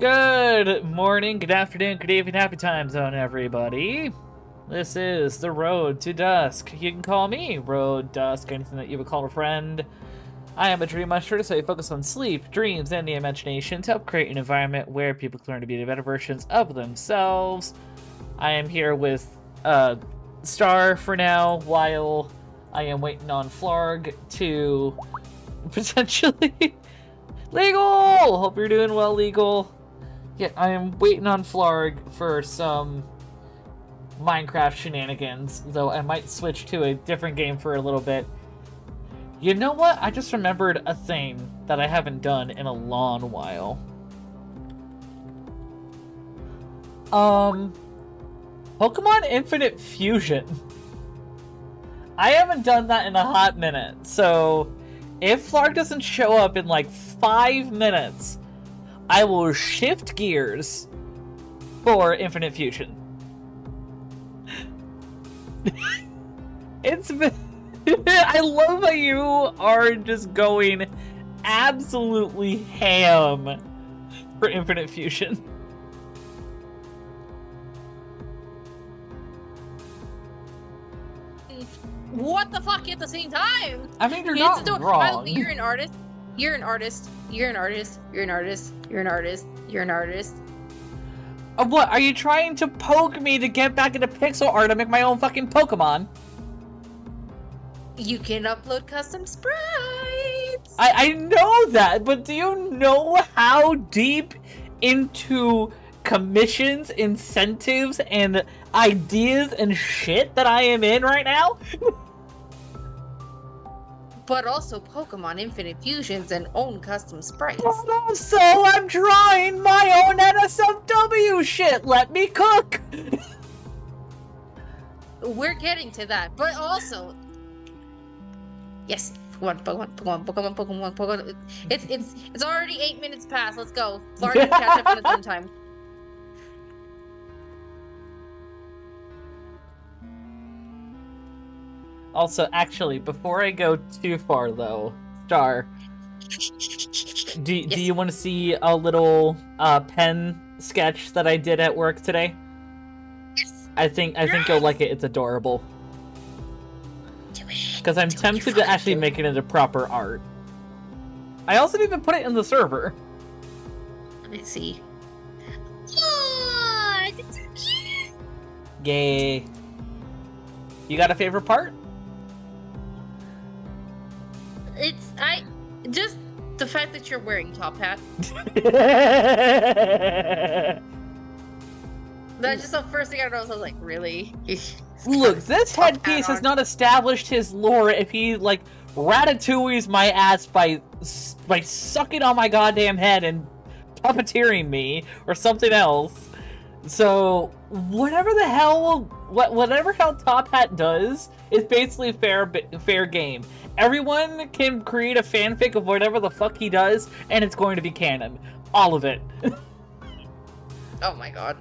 Good morning, good afternoon, good evening, happy time zone, everybody. This is the Road to Dusk. You can call me Road Dusk, anything that you would call a friend. I am a dream master, so I focus on sleep, dreams, and the imagination to help create an environment where people can learn to be the better versions of themselves. I am here with uh, Star for now, while I am waiting on Flarg to potentially... Legal! Hope you're doing well, Legal. Yeah, I am waiting on Flarg for some Minecraft shenanigans, though I might switch to a different game for a little bit. You know what? I just remembered a thing that I haven't done in a long while. Um, Pokemon Infinite Fusion. I haven't done that in a hot minute, so if Flarg doesn't show up in like five minutes, I will shift gears for Infinite Fusion. it's been... I love how you are just going absolutely ham for Infinite Fusion. What the fuck at the same time? I mean, you're You not do- wrong. You're an artist. You're an artist. You're an artist. You're an artist. You're an artist. You're an artist. Uh, what, are you trying to poke me to get back into pixel art and make my own fucking Pokemon? You can upload custom sprites. I, I know that, but do you know how deep into commissions, incentives, and ideas and shit that I am in right now? but also Pokemon Infinite Fusions and own custom sprites. Also, I'm drawing my own NSFW shit. Let me cook. We're getting to that, but also, yes, Pokemon, Pokemon, Pokemon, Pokemon, Pokemon, Pokemon. It's it's it's already eight minutes past. Let's go. Florida catch up in own time. Also, actually, before I go too far, though, Star, do, do you want to see a little uh, pen sketch that I did at work today? Yes. I think I think you'll like it. It's adorable. Because I'm Do tempted to actually do make it into proper art. I also didn't even put it in the server. Let me see. Oh. Yay. You got a favorite part? It's I just the fact that you're wearing top hat. That's just the first thing I noticed. I was like, really? Look, this headpiece has not established his lore if he, like, ratatouille's my ass by, by sucking on my goddamn head and puppeteering me, or something else. So, whatever the hell, what, whatever hell Top Hat does is basically fair, fair game. Everyone can create a fanfic of whatever the fuck he does, and it's going to be canon. All of it. Oh my god.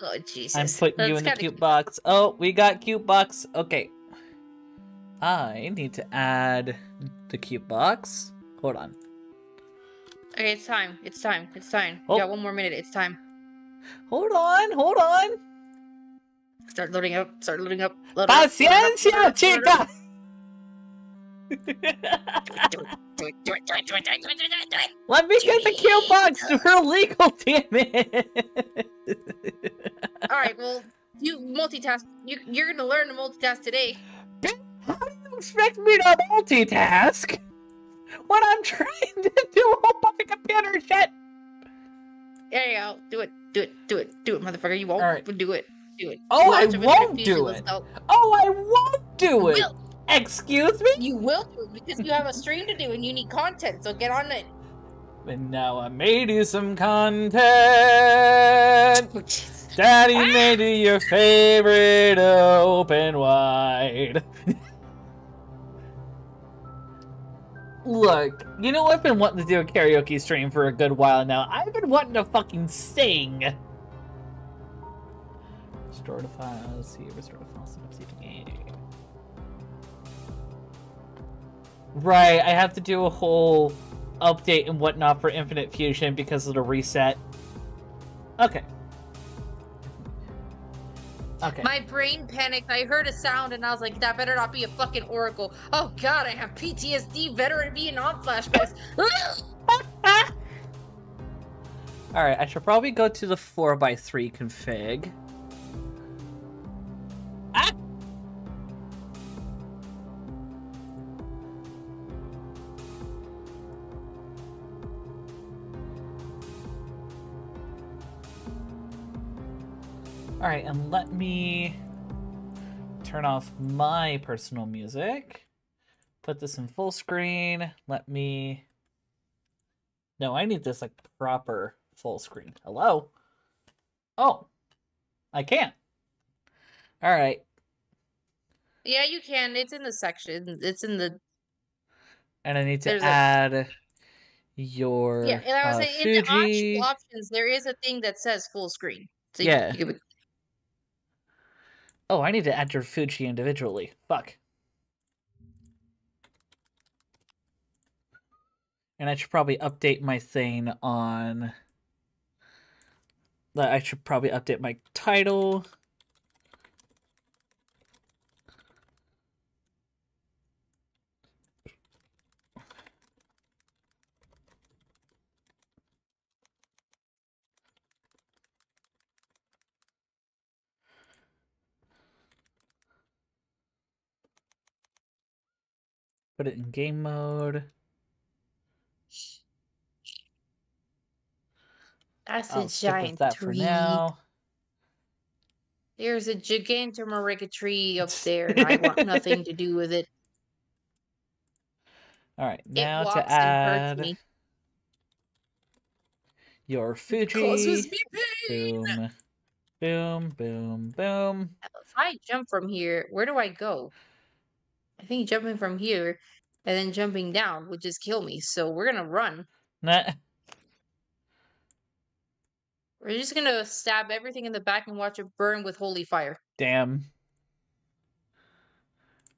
Oh Jesus! I'm putting you in the cute box. Oh, we got cute box. Okay. I need to add the cube box. Hold on. Okay, it's time. It's time. It's time. Oh. One more minute. It's time. Hold on. Hold on. Start loading up. Start loading up. Load Paciencia, up, chica. Let me get the cube box. We're legal, damn it. All right. Well, you multitask. You, you're gonna learn to multitask today. How do you expect me to multitask when I'm trying to do a whole bunch of computer shit? There you go. Do it. Do it. Do it. Do it, motherfucker. You won't right. do it. Do it. Oh, I won't do it. Oh, I won't do it. will. Excuse me? You will do it because you have a stream to do and you need content. So get on it. And now I made you some content. Oh. Daddy Ah! made you your favorite open wide. Look, you know I've been wanting to do a karaoke stream for a good while now. I've been wanting to fucking sing. Restore restore. Right, I have to do a whole update and whatnot for Infinite Fusion because of the reset. Okay. Okay. My brain panicked. I heard a sound and I was like, that better not be a fucking oracle. Oh god, I have PTSD, veteran Vietnam flashbacks. Alright, I should probably go to the 4x3 config. Ah! Alright, and let me turn off my personal music. Put this in full screen. Let me... No, I need this like proper full screen. Hello? Oh, I can't. All right. yeah, you can. It's in the section. It's in the And I need to There's a- add your yeah. And I was uh, saying in the options, there is a thing that says full screen. So you- Yeah. you Oh, I need to add your Fuji individually. Fuck. And I should probably update my thing on. That I should probably update my title. Put it in game mode. That's I'll a stick giant with that for tree. now. There's a gigantomerica tree up there, and I want nothing to do with it. All right, now to add your Fuji. Boom, boom, boom, boom. If I jump from here, where do I go? I think jumping from here and then jumping down would just kill me. So we're gonna run. Nah. We're just gonna stab everything in the back and watch it burn with holy fire. Damn.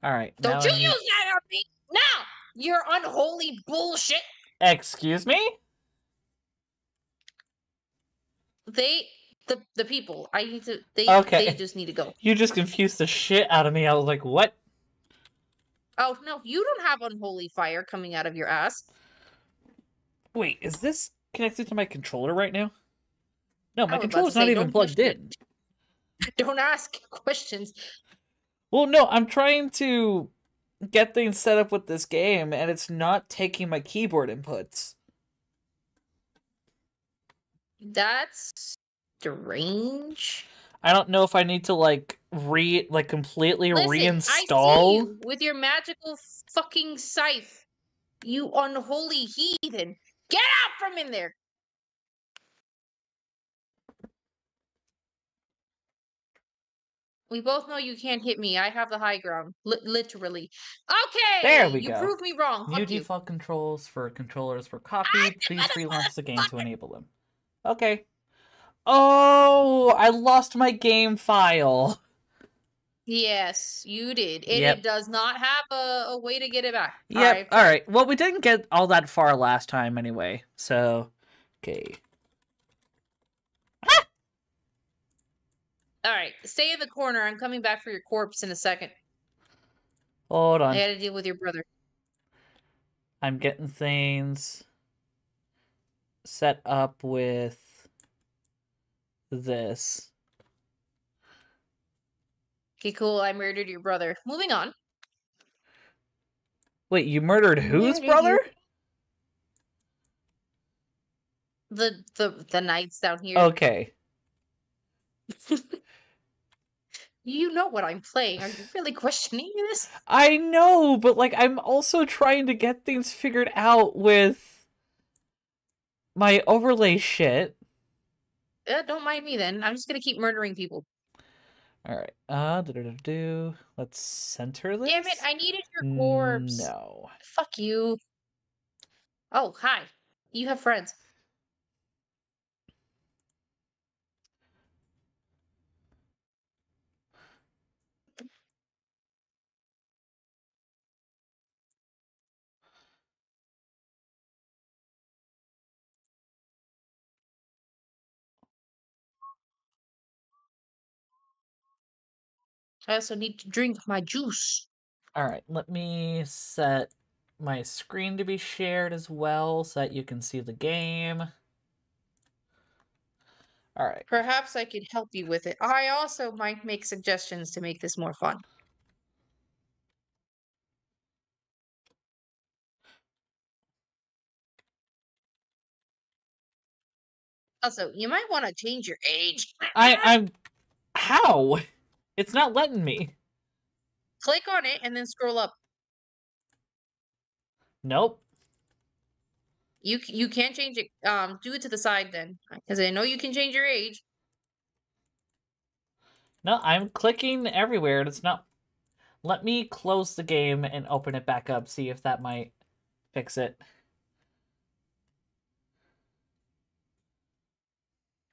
All right. Don't you I use that on me now! You're unholy bullshit. Excuse me? They the the people. I need to they Okay. they just need to go. You just confused the shit out of me. I was like, what? Oh no, you don't have unholy fire coming out of your ass. Wait, is this connected to my controller right now? No, my controller's not say, even plugged in. Don't ask questions. Well, no, I'm trying to get things set up with this game, and it's not taking my keyboard inputs. That's strange. I don't know if I need to like re like completely Listen, I see reinstall. you with your magical fucking scythe. You unholy heathen. Get out from in there. We both know you can't hit me. I have the high ground. Li- literally. Okay. There we you go. proved me wrong. New Fuck you. default controls for controllers were copied. Please relaunch the game to enable them. Okay. Oh, I lost my game file. Yes, you did. And Yep. it does not have a, a way to get it back. Yep. Alright, All right. Well, we didn't get all that far last time anyway. So, okay. Ah! All right. Stay in the corner. I'm coming back for your corpse in a second. Hold on. I gotta deal with your brother. I'm getting things set up with this. Okay, cool. I murdered your brother. Moving on. Wait, you murdered whose Murdered brother? The the the knights down here. Okay. You know what I'm playing. Are you really questioning this? I know, but like I'm also trying to get things figured out with my overlay shit. Uh, don't mind me then. I'm just gonna keep murdering people. All right. Uh, do let's center this. Damn it! I needed your corpse. No. Fuck you. Oh, hi. You have friends. I also need to drink my juice. All right, let me set my screen to be shared as well so that you can see the game. All right. Perhaps I could help you with it. I also might make suggestions to make this more fun. Also, you might want to change your age. I I'm how? It's not letting me. Click on it and then scroll up. Nope. You you can't change it. Um, do it to the side then, because I know you can change your age. No, I'm clicking everywhere and it's not. Let me close the game and open it back up, see if that might fix it.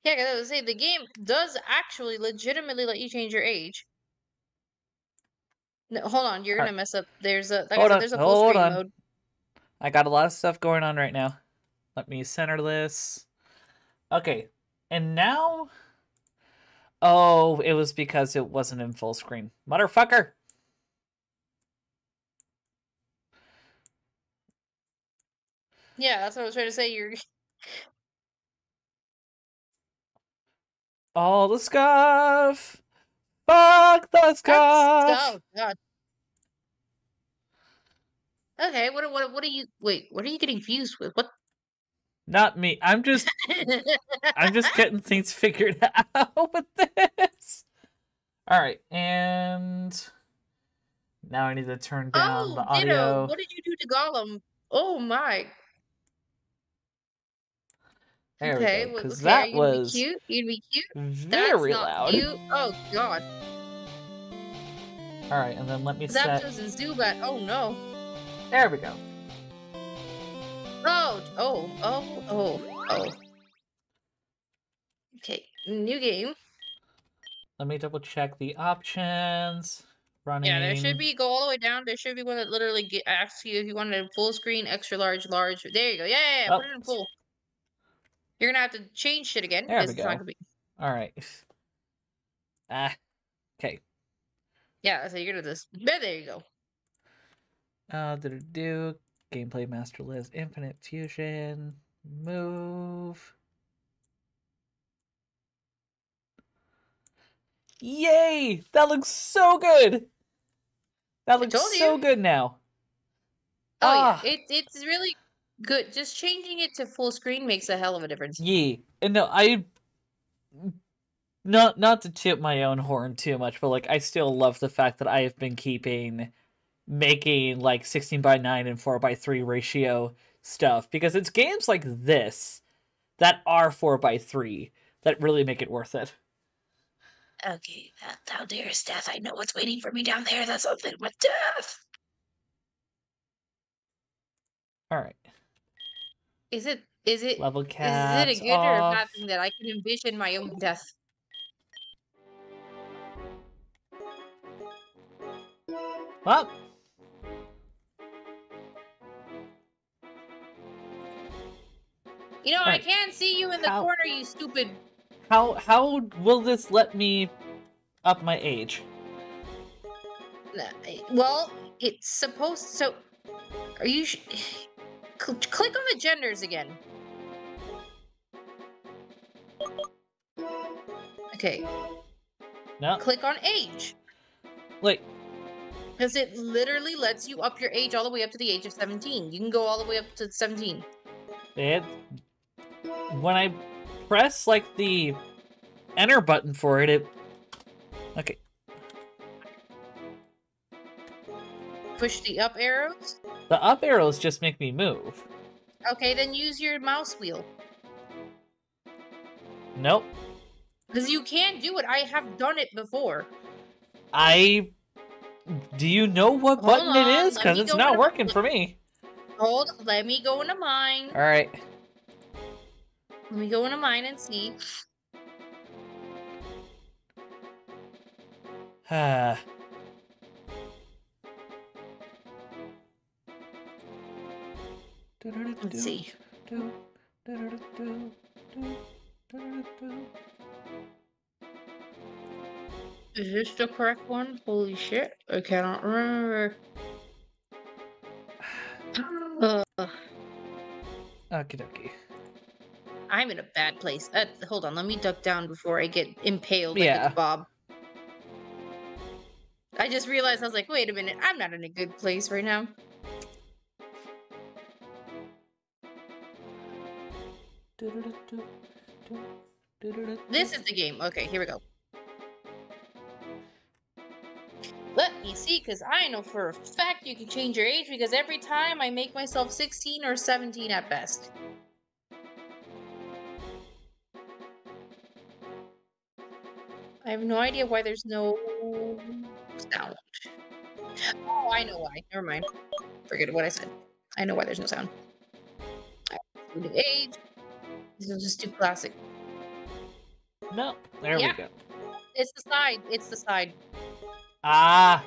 Yeah, because I was saying the game does actually legitimately let you change your age. No, hold on, you're gonna mess up. There's a like I Hold said, on, there's a full hold screen on. mode. I got a lot of stuff going on right now. Let me center this. Okay, and now. Oh, it was because it wasn't in full screen. Motherfucker! Yeah, that's what I was trying to say. You're All the scuff! Fuck the scuff! oh. Okay, what what what are you wait? What are you getting fused with? What? Not me. I'm just I'm just getting things figured out with this. All right, and now I need to turn down oh, the Ditto, audio. what did you do to Gollum? Oh my. There okay, we go. Because okay, that you gonna be was cute. You gonna be cute. very That's not loud. Cute. Oh god. All right, and then let me set. Zapdos and Zubat. Oh no. There we go. Oh, oh, oh, oh, oh. Okay, new game. Let me double check the options. Running. Yeah, there should be go all the way down. There should be one that literally get, asks you if you want it in full screen, extra large, large. There you go. Yeah, yeah, yeah. Oh. Put it in full. You're gonna have to change shit again There we go. be. All right. Ah. Okay. Yeah, so you're gonna just. There, there you go. Uh, do do gameplay master list, infinite fusion, move. Yay! That looks so good. That looks so good now. Oh Ah. yeah, it, it's really good. Just changing it to full screen makes a hell of a difference. Yeah, and no, I not not to tip my own horn too much, but like I still love the fact that I have been keeping making like sixteen by nine and four by three ratio stuff because it's games like this that are four by three that really make it worth it. Okay, thou dearest death, I know what's waiting for me down there. That's something with death. All right, Is it? Is it? level Is it a good or a bad thing that I can envision my own death? Well, You know, I can't see you in the How- corner, you stupid. how how will this let me up my age? Well, it's supposed. So, are you? Cl- click on the genders again. Okay, No, click on age. like Because it literally lets you up your age all the way up to the age of 17. You can go all the way up to 17. It when I press like the enter button for it, it okay. Push the up arrows. The up arrows just make me move. Okay, then use your mouse wheel. Nope. Because you can do it. I have done it before. I. Do you know what Hold button it on, is? let Because it's not working for me. Hold, let me go into mine. All right. Let me go into mine and see. Ah. Let's see. Is this the correct one? Holy shit. I cannot remember. Uh, Okie dokie. I'm in a bad place. Uh, hold on, let me duck down before I get impaled Yeah. Bob. I just realized I was like, wait a minute, I'm not in a good place right now. This is the game. Okay, here we go. Let me see, because I know for a fact you can change your age because every time I make myself 16 or 17 at best. I have no idea why there's no sound. Oh, I know why. Never mind. Forget what I said. I know why there's no sound. Age. This is just too classic. No, there Yeah. we go. It's the side. It's the side. Ah.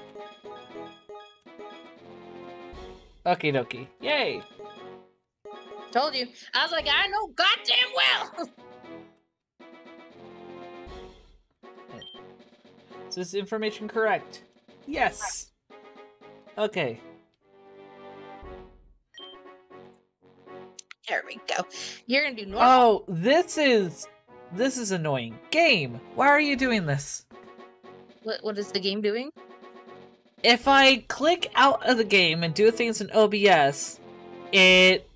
Okie dokie. Yay. Told you. I was like, I know goddamn well. Is this information correct? Yes. Okay. There we go. You're gonna do normal. Oh, this is this is annoying. Game. Why are you doing this? What, what is the game doing? If I click out of the game and do things in OBS, it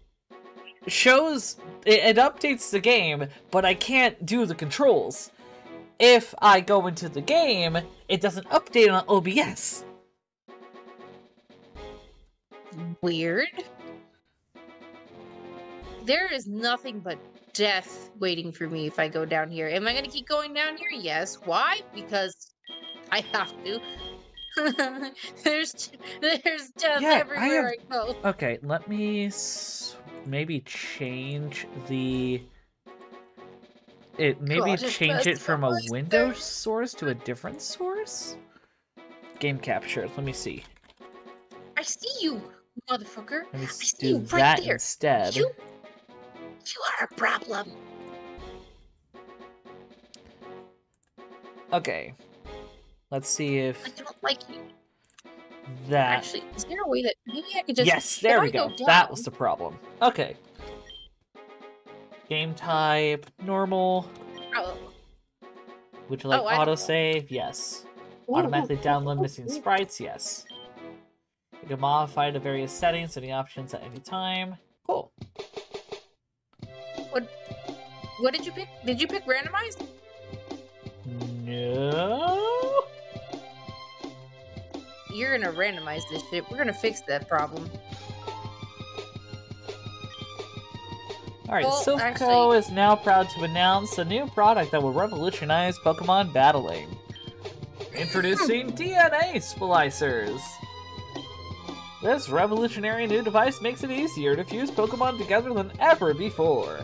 shows it, it updates the game, but I can't do the controls. If I go into the game, it doesn't update on OBS. Weird. There is nothing but death waiting for me if I go down here. Am I gonna keep going down here? Yes. Why? Because I have to. there's there's death Yeah, I everywhere have- I go. Okay, let me maybe change the. It maybe God, change it from a window Windows source to a different source. Game capture. Let me see. I see you, motherfucker. Let me s- see do you right that there. instead. You, you are a problem. Okay. Let's see I if don't like you. that. Actually, is there a way that maybe I could just? yes, there I we go. down- That was the problem. Okay. Game type normal. Oh. Would you like Oh, I autosave? Yes. Ooh, Automatically download missing sprites? Yes. You can modify the various settings and the options at any time. What did you pick? Did you pick randomized? No. You're gonna randomize this shit. We're gonna fix that problem. All right, Well, Silph actually- Co is now proud to announce a new product that will revolutionize Pokemon battling. Introducing hmm. DNA splicers. This revolutionary new device makes it easier to fuse Pokemon together than ever before.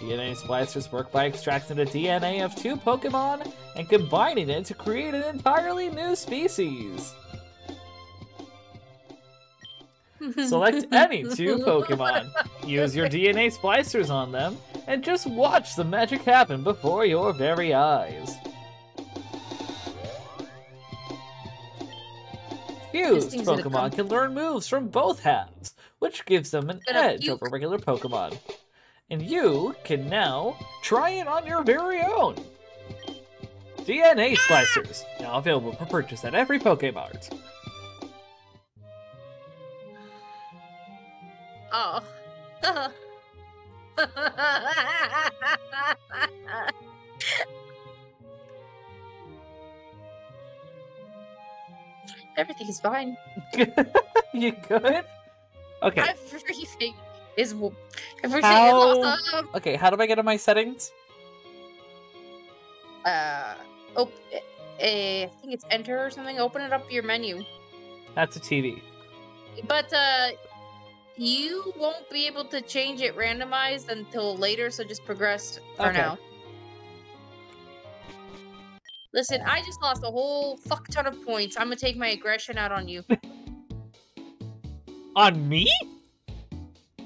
DNA splicers work by extracting the DNA of two Pokemon and combining it to create an entirely new species. Select any two Pokemon, use your DNA splicers on them, and just watch the magic happen before your very eyes. Fused Pokemon can learn moves from both halves, which gives them an edge over regular Pokemon. And you can now try it on your very own. DNA Splicers, now available for purchase at every Pokemart. Oh. Everything is fine. you good? Okay. Everything is everything How- is awesome. Okay, how do I get in my settings? Uh, oh, eh, I think it's enter or something. Open it up your menu. That's a TV. But uh, you won't be able to change it randomized until later. So just progress for Okay. now. Listen, I just lost a whole fuck ton of points. I'm gonna take my aggression out on you. On me?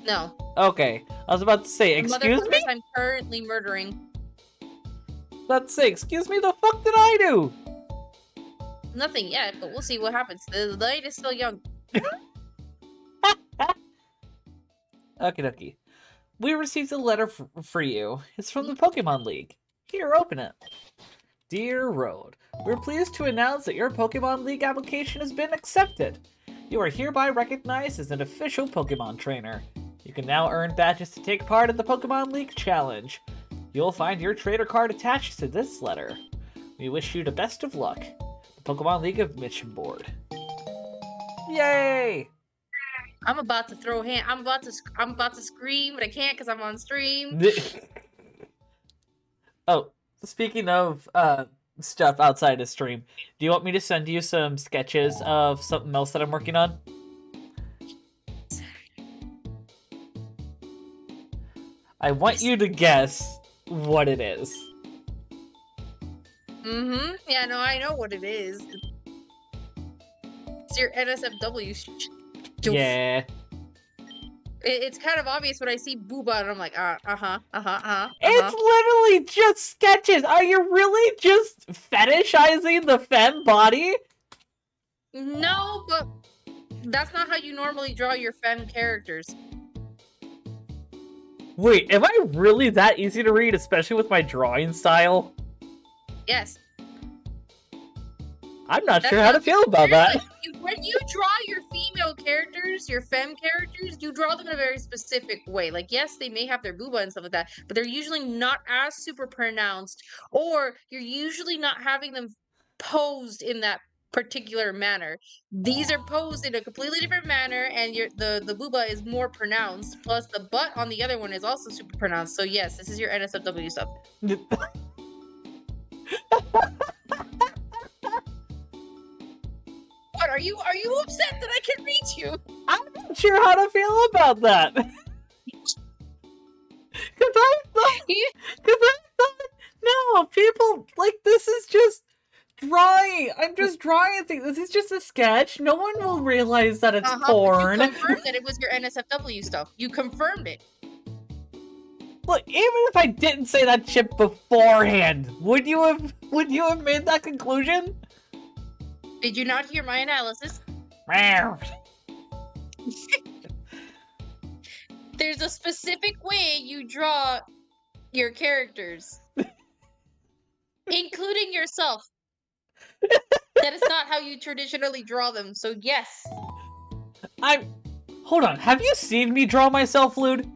No, Okay. I was about to say, the excuse me? I'm currently murdering. Let's say, excuse me, the fuck did I do? nothing yet, but we'll see what happens. The, night is still young. Okie dokie. We received a letter for you. It's from the Pokemon League. Here, open it. Dear Road, we're pleased to announce that your Pokemon League application has been accepted. You are hereby recognized as an official Pokemon trainer. You can now earn badges to take part in the Pokemon League Challenge. You'll find your trainer card attached to this letter. We wish you the best of luck. The Pokemon League Admission Board. Yay! I'm about to throw hand. I'm about to. sc- I'm about to scream, but I can't because I'm on stream. oh, speaking of uh stuff outside of stream, do you want me to send you some sketches of something else that I'm working on? I want you to guess what it is. Mm-hmm. Yeah, no, I know what it is. It's your NSFW. Yeah. It's kind of obvious when I see Booba, and I'm like, uh, uh huh, uh huh, uh huh. It's literally just sketches. Are you really just fetishizing the femme body? No, but that's not how you normally draw your femme characters. Wait, am I really that easy to read, especially with my drawing style? Yes. I'm not That's sure how to feel about that. When you draw your female characters, your femme characters, you draw them in a very specific way. Like, yes, they may have their booba and stuff like that, but they're usually not as super pronounced, or you're usually not having them posed in that particular manner. These are posed in a completely different manner, and your the the booba is more pronounced. Plus, the butt on the other one is also super pronounced. So yes, this is your NSFW stuff. What are you? Are you upset that I can read you? I'm not sure how to feel about that. Cause I thought, cause I thought, no, people like this is just drawing. I'm just drawing. This is just a sketch. No one will realize that it's Uh-huh, porn. You confirmed that it was your NSFW stuff. You confirmed it. Look, even if I didn't say that shit beforehand, would you have? Would you have made that conclusion? Did you not hear my analysis? There's a specific way you draw your characters, including yourself. That is not how you traditionally draw them. So yes, I'm. Hold on. Have you seen me draw myself, lewd?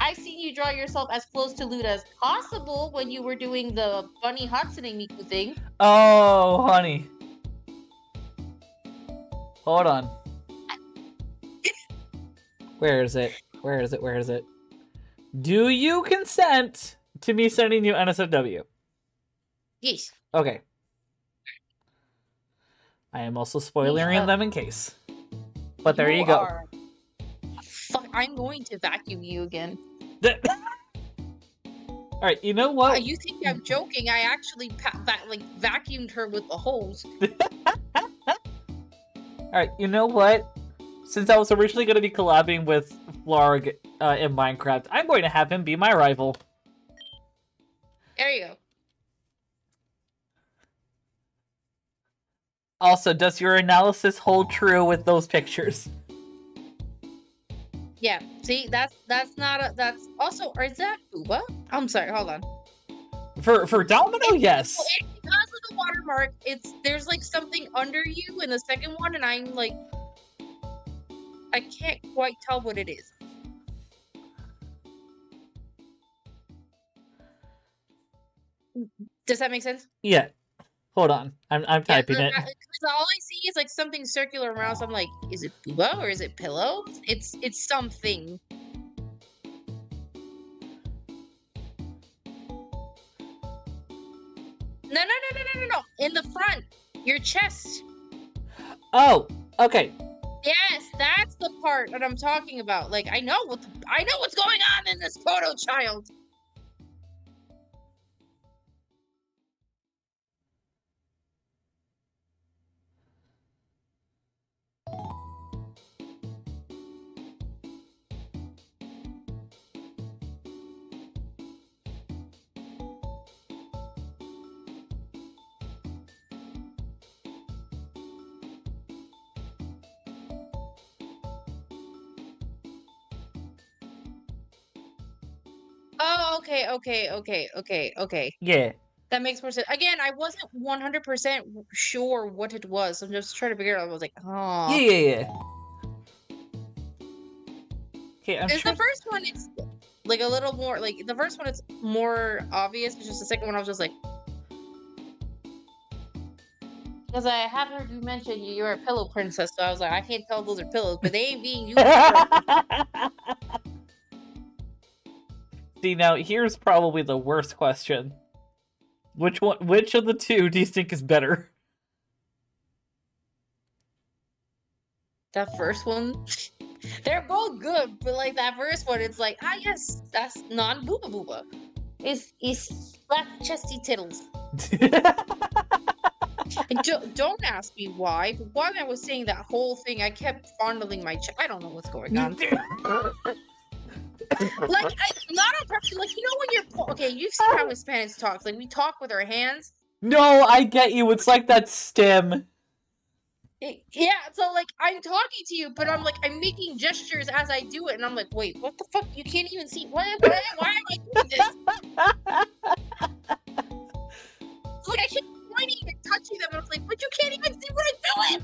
I've seen you draw yourself as close to lewd as possible when you were doing the bunny Hatsune Miku thing. Oh, honey. Hold on. Where is it? Where is it? Where is it? Do you consent to me sending you NSFW? Yes. Okay. I am also spoiling Yeah. them in case. But there you, go. are- Fuck, I'm going to vacuum you again. All right, you know Uh, what? you think I'm joking? I actually like vacuumed her with the hose. All right, you know what? Since I was originally going to be collabing with Flarg uh, in Minecraft, I'm going to have him be my rival. There you go. Also, does your analysis hold true with those pictures? Yeah. See, that's that's not a that's also is that Booba? I'm sorry. Hold on. For for Domino, yes. It- because of the watermark, it's there's like something under you in the second one, and I'm like, I can't quite tell what it is. Does that make sense? Yeah. Hold on. I'm I'm Yeah, typing it. uh, 'cause all I see is like something circular around. So I'm like, is it Booba or is it pillow? It's it's something. No, no, no, no, no, no, no. In the front, your chest. Oh, okay. Yes, that's the part that I'm talking about. Like, I know what the, I know what's going on in this photo, child. Okay, okay, okay, okay, okay. Yeah. That makes more sense. Again, I wasn't 100% sure what it was. I'm just trying to figure it out. I was like, oh. Yeah, yeah, yeah. Okay, I'm Is sure. the first one it's like a little more like the first one it's more obvious, it's just the second one I was just like because I have heard you mention you- you're a pillow princess, so I was like, I can't tell those are pillows, but they ain't being used. See, now here's probably the worst question. Which one? Which of the two do you think is better? that first one, they're both good, but like that first one, it's like, ah, yes, that's non booba booba. It's it's flat chesty tittles. And don't, don't ask me why, but while I was saying that whole thing, I kept fondling my chest. I don't know what's going on. like, I, not on purpose. Like, you know when you're po- okay, you've seen how Spanish talks. Like, we talk with our hands. no, I get you. It's like that stem. Yeah, so like I'm talking to you, but I'm like I'm making gestures as I do it, and I'm like, wait, what the fuck? You can't even see. Why? Why, why am I doing this? Like I keep pointing and touching them, and I was like, but you can't even see what I'm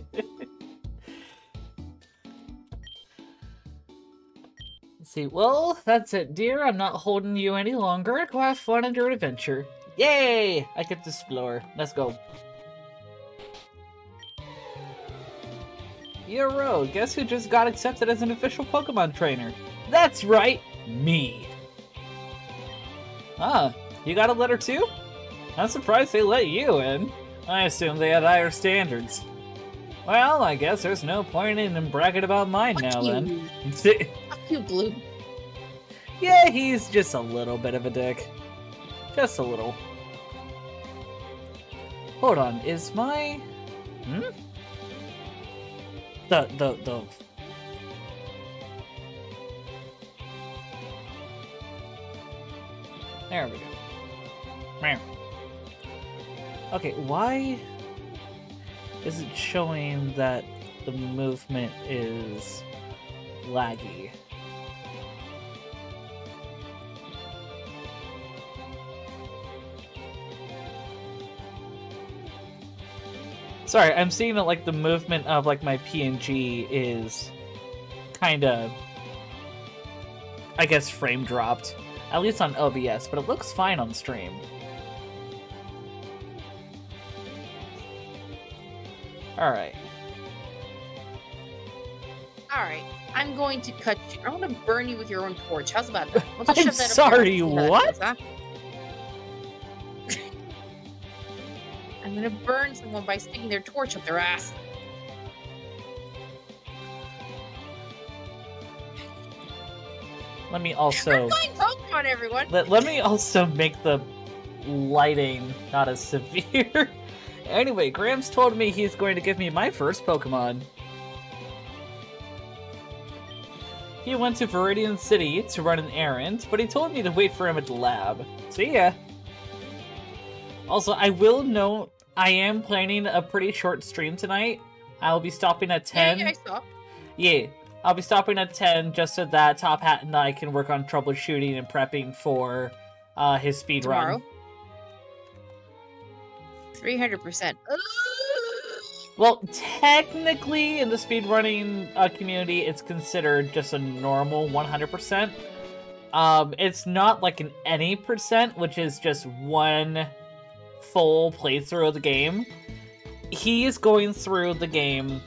doing. Let's see. Well, that's it, dear. I'm not holding you any longer. Go have fun on your adventure. Yay! I get to explore. Let's go. Yo, guess who just got accepted as an official Pokemon trainer? That's right, me. Ah, you got a letter too? I'm surprised they let you in. I assume they had higher standards. Well, I guess there's no point in them bragging about mine Fuck now you. then. Fuck you, Blue. yeah, he's just a little bit of a dick. Just a little. Hold on, is my... Hmm? The, the, the... There we go. Okay, why is it showing that the movement is laggy? Sorry, I'm seeing that like the movement of like my PNG is kind of, I guess, frame dropped. At least on OBS, but it looks fine on stream. All right. All right, I'm going to cut you. I want to burn you with your own torch. How's about that? I'm that sorry, that what? huh? I'm gonna burn someone by sticking their torch up their ass. Let me also Pokemon, everyone. let, let me also make the lighting not as severe. anyway, Grams told me he's going to give me my first Pokemon. He went to Viridian City to run an errand, but he told me to wait for him at the lab. See ya. Also, I will note I am planning a pretty short stream tonight. I'll be stopping at 10. Yeah, yeah, I saw. Yeah, I'll be stopping at 10 just so that Top Hat and I can work on troubleshooting and prepping for uh, his speed Tomorrow. run. Three hundred percent. Well, technically, in the speedrunning uh, community, it's considered just a normal 100%. Um, it's not like an any percent, which is just one full playthrough of the game. He is going through the game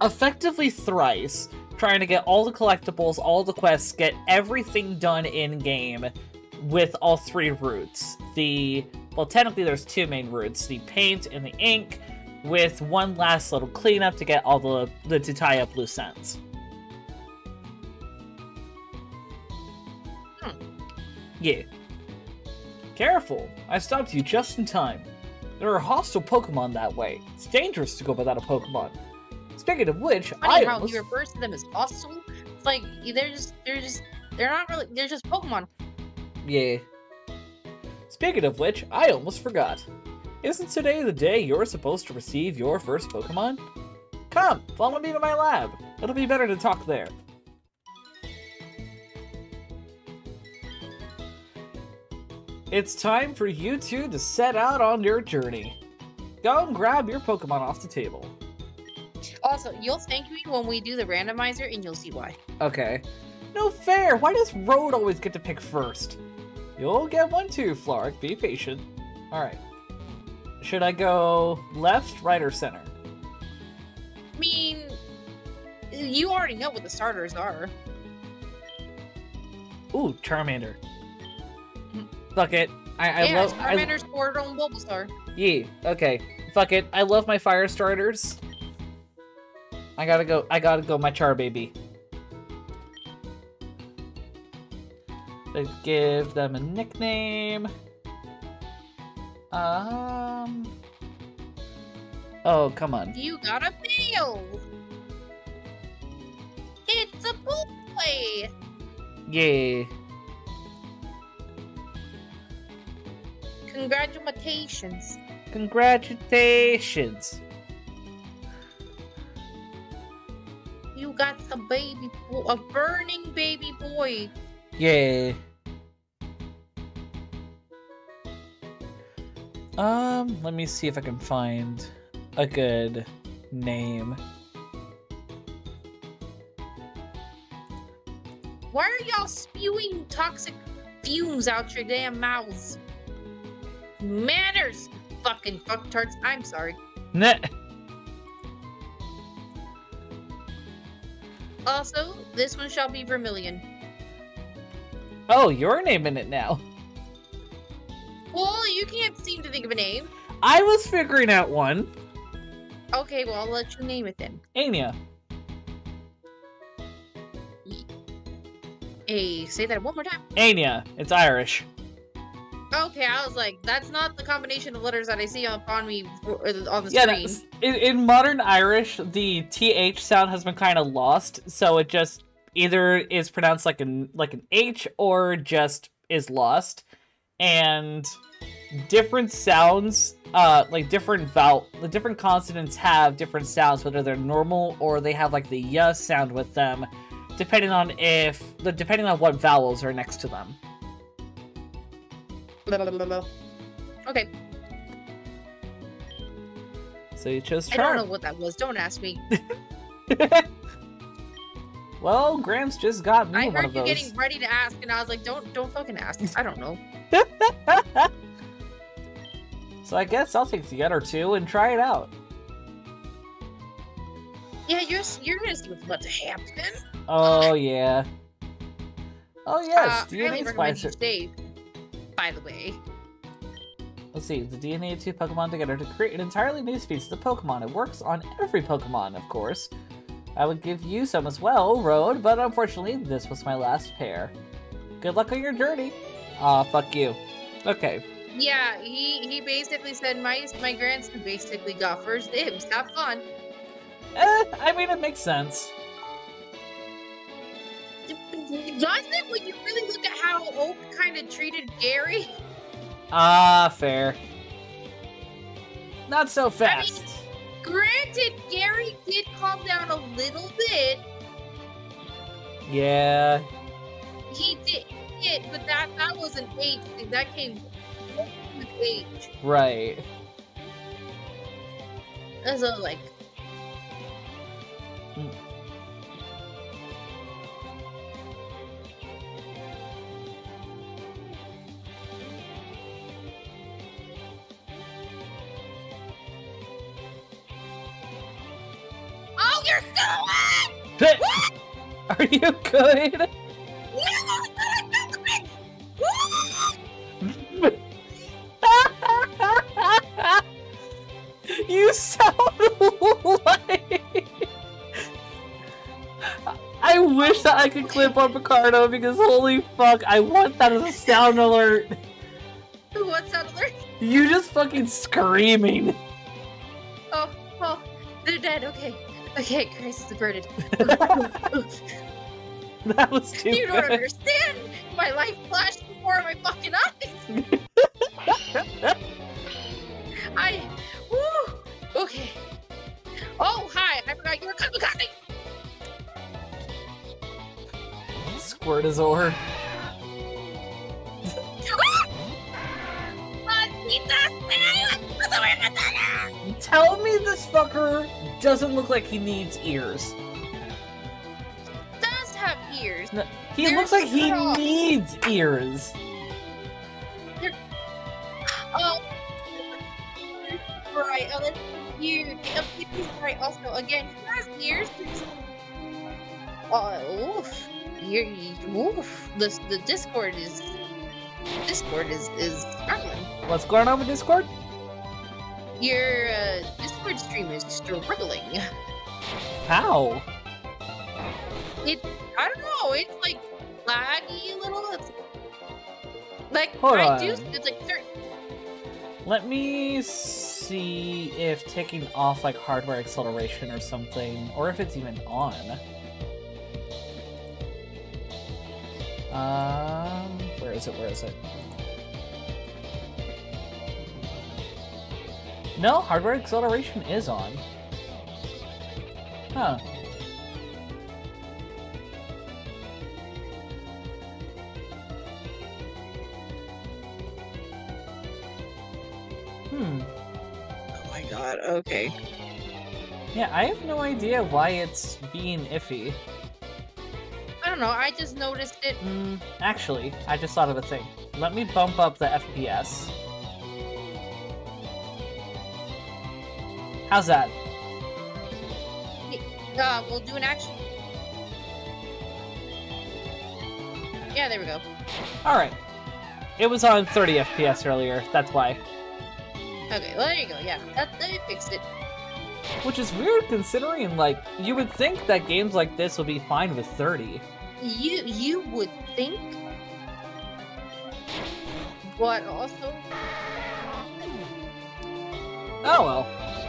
effectively thrice, trying to get all the collectibles, all the quests, get everything done in game with all three routes. The well, technically, there's two main routes: the paint and the ink, with one last little cleanup to get all the, the to tie up loose ends. Hmm. Yeah. Careful! I stopped you just in time. There are hostile Pokemon that way. It's dangerous to go without a Pokemon. Speaking of which, I Funny how almost... he refers to them as hostile. It's like they're just they're just they're not really they're just Pokemon. Yeah. Speaking of which, I almost forgot. Isn't today the day you're supposed to receive your first Pokemon? Come, follow me to my lab. It'll be better to talk there. It's time for you two to set out on your journey. Go and grab your Pokemon off the table. Also, you'll thank me when we do the randomizer, and you'll see why. Okay. No fair! Why does Road always get to pick first? You'll get one too, Floric. Be patient. Alright. Should I go left, right, or center? I mean, you already know what the starters are. Ooh, Charmander. Fuck it. I, I yeah, love. I, Charmander's Squirtle and Bulbasaur. yeah. Okay. Fuck it. I love my fire starters. I gotta go. I gotta go. My Char baby. Let's give them a nickname. Um. Oh, come on. You got a fail. It's a boy. Yay. Congratulations. Congratulations. You got a baby, a burning baby boy. Yeah. Um, let me see if I can find a good name. Why are y'all spewing toxic fumes out your damn mouths? Manners, fucking fucktarts. I'm sorry. Nah. Also, this one shall be Vermilion. Oh, you're naming it now. Well, you can't seem to think of a name. I was figuring out one. Okay, well, I'll let you name it then. Anya. Hey, say that one more time. Anya. It's Irish. Okay, I was like, that's not the combination of letters that I see up on me on the Yeah, screen. that's- in, in modern Irish, the th sound has been kind of lost, so it just either is pronounced like an like an h or just is lost. And different sounds, uh, like different vowel, the different consonants have different sounds, whether they're normal or they have like the y sound with them, depending on if the depending on what vowels are next to them. Okay, So you chose I don't know what that was. Don't ask me. well, Grams just got me I one heard of you those. getting ready to ask, and I was like, don't, don't fucking ask. I don't know. so I guess I'll take the other two and try it out. Yeah, you're you're gonna see what's about to happen. Oh yeah. Oh yes, uh, DNA splicer. stay. By the way, Let's see, the DNA of two Pokemon together to create an entirely new species of Pokemon. It works on every Pokemon, of course. I would give you some as well, Road, but unfortunately, this was my last pair. Good luck on your journey. Aw, fuck you. Okay. yeah, he he basically said my my grandson basically got first dibs. Have fun. Eh, I mean, it makes sense. Doesn't it when you really look at how Oak kind of treated Gary? Ah, fair. Not so fast. Granted, Gary did calm down a little bit. yeah. He did, did but that that was an age thing. That came with age. Right. As a like. Mm. You're going! Are you good? you sound like. I wish that I could clip on Picarto because holy fuck, I want that as a sound alert. What's that alert? You just fucking screaming. Oh, oh, they're dead. Okay, Okay, Grace is averted. that was too. You don't understand. My life flashed before my fucking eyes. I. Woo. Okay. Oh hi! I forgot you were Kamikaze. Squirtazor. ah! Tell me this fucker doesn't look like he needs ears. Does have ears. No, he There's looks like he needs ears. Oh, uh, right. Oh, that's huge. Oh, he's right. Also, again, he has ears. Oh, oof. You're, oof. The, the Discord is Discord is is struggling. What's going on with Discord? Your uh, Discord stream is struggling. How? It I don't know. It's like laggy a little. It's like Hold I on. do. It's like certain. Let me see if taking off like hardware acceleration or something, or if it's even on. Um, where is it? Where is it? No, hardware acceleration is on. Huh. Hmm. Oh my god. Okay. Yeah, I have no idea why it's being iffy. I don't know. I just noticed it. Mm, actually, I just thought of a thing. Let me bump up the FPS. How's that? Uh, we'll do an action. Yeah, there we go. Alright. It was on 30 FPS earlier, that's why. Okay, well, there you go. Yeah, that, that fixed it. Which is weird considering, like, you would think that games like this would be fine with 30. You you would think, but also Oh well.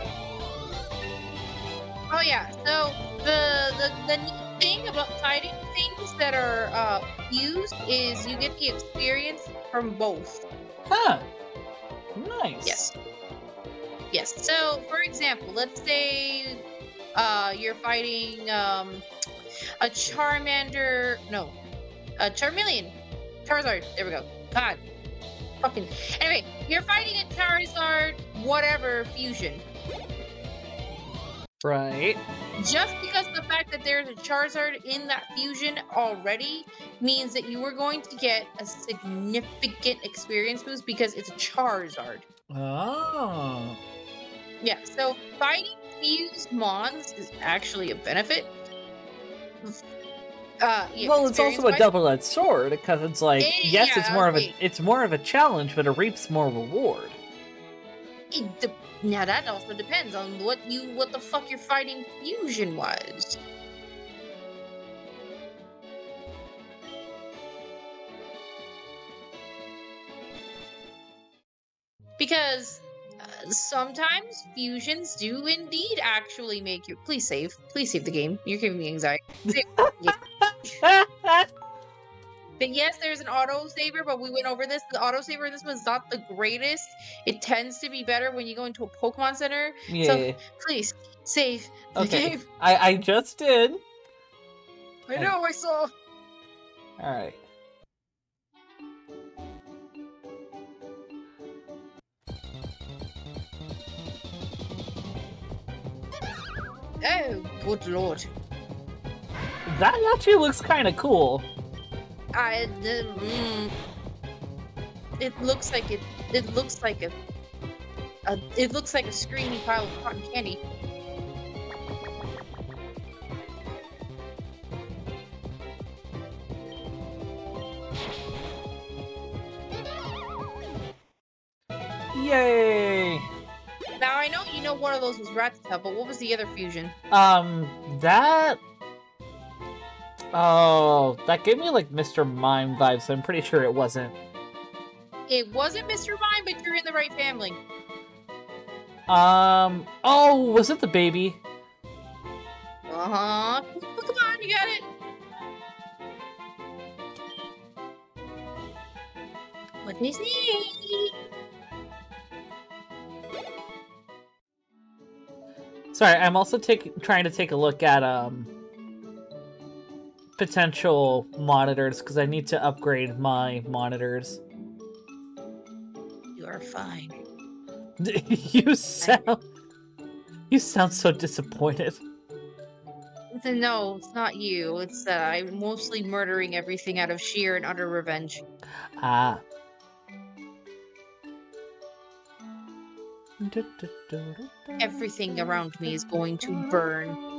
Oh yeah. So the the the neat thing about fighting things that are uh, used is you get the experience from both. Huh. Nice. Yes. Yes. So for example, let's say uh, you're fighting um, a Charmander. No, a Charmeleon. Charizard. There we go. God. Fucking. Anyway, you're fighting a Charizard, whatever fusion. Right. Just because the fact that there's a Charizard in that fusion already means that you are going to get a significant experience boost because it's a Charizard. Oh. Yeah, so fighting fused mons is actually a benefit. Uh, yeah, well, it's also a double-edged sword because it's like, Eh, yes, it's yeah, more of a it's more of a challenge, but it reaps more reward. It de- now that also depends on what you what the fuck your fighting fusion was. Because uh, sometimes fusions do indeed actually make you. Please save. Please save the game. You're giving me anxiety. Save the game. But yes, there's an auto saver, but we went over this. The auto saver in this one's not the greatest. It tends to be better when you go into a Pokemon Center. yeah. Please save Okay. I I just did. I know I saw. All right. Oh, good lord. That actually looks kind of cool. I the, mm, it looks like it. It looks like a. a it looks like a screaming pile of cotton candy. Yay! Now I know you know one of those was Rattata, but what was the other fusion? Um, that. Oh, that gave me like Mr. Mime vibes. So I'm pretty sure it wasn't. It wasn't Mr. Mime, but you're in the right family. Um. Oh, was it the baby? Uh huh. Come on, you got it. What is it? Sorry, I'm also taking trying to take a look at um potential monitors because I need to upgrade my monitors. You are fine. you sound you sound so disappointed. No, it's not you. It's that I'm mostly murdering everything out of sheer and utter revenge. Ah. Everything around me is going to burn.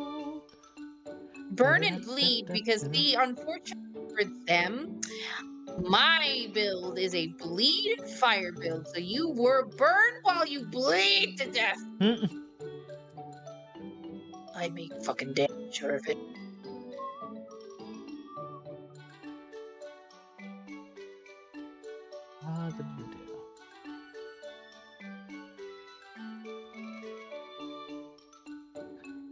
Burn and bleed because the unfortunately for them, my build is a bleed and fire build. So you were burned while you bleed to death. I make fucking damn sure of it. Ah, da-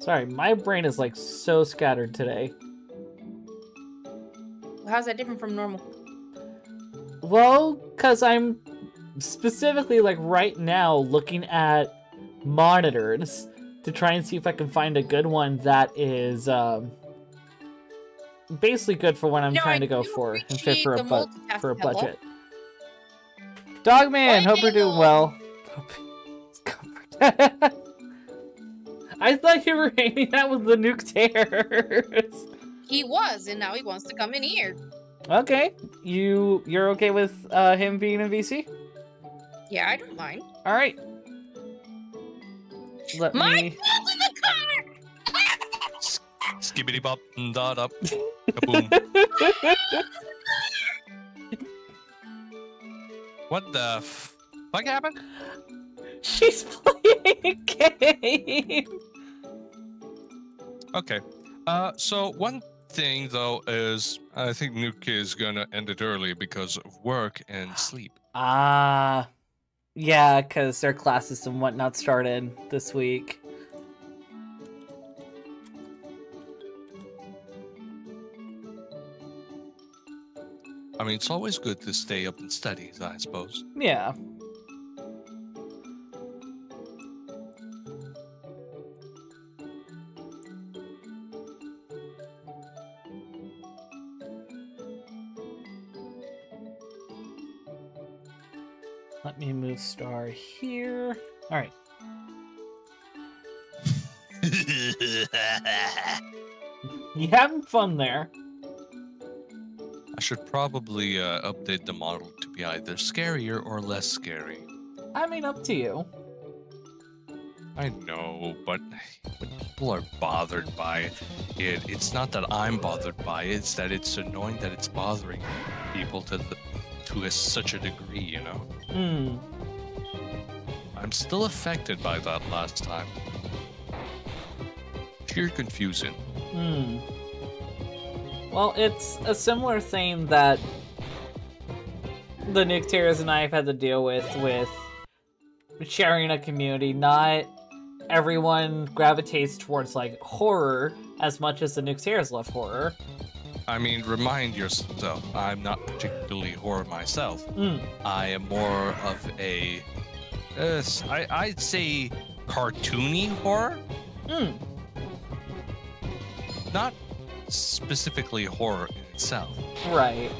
Sorry, my brain is like so scattered today. How's that different from normal? Well, because I'm specifically like right now looking at monitors to try and see if I can find a good one that is um, basically good for what I'm No, trying I to go for and fit for a bu- for a budget. Dogman, hope you're doing well. Comfort. I thought you were hanging out with the nuke tears. He was, and now he wants to come in here. okay, you you're okay with uh, him being in VC? Yeah, I don't mind. All right. Let My me. build's in the car! Skibbity bop and dot up. Kaboom. what the f- fuck happened? She's playing a game. Okay. Uh, so one thing though is I think Nuke is gonna end it early because of work and sleep. Ah, yeah, because their classes and whatnot started this week. I mean, it's always good to stay up and study, I suppose. Yeah. Let me move star here. All right. You having fun there? I should probably uh, update the model to be either scarier or less scary. I mean, up to you. I know, but when people are bothered by it, it's not that I'm bothered by it. It's that it's annoying that it's bothering people to the, to a, such a degree. You know, Hmm. I'm still affected by that last time. Sheer confusion. Hmm. Well, it's a similar thing that the Nicteras and I have had to deal with with sharing a community. Not everyone gravitates towards like horror as much as the Nicteras love horror. I mean, remind yourself, I'm not particularly horror myself. Hmm. I am more of a, uh, s- I, I'd say, cartoony horror. Hmm. Not specifically horror in itself. Right.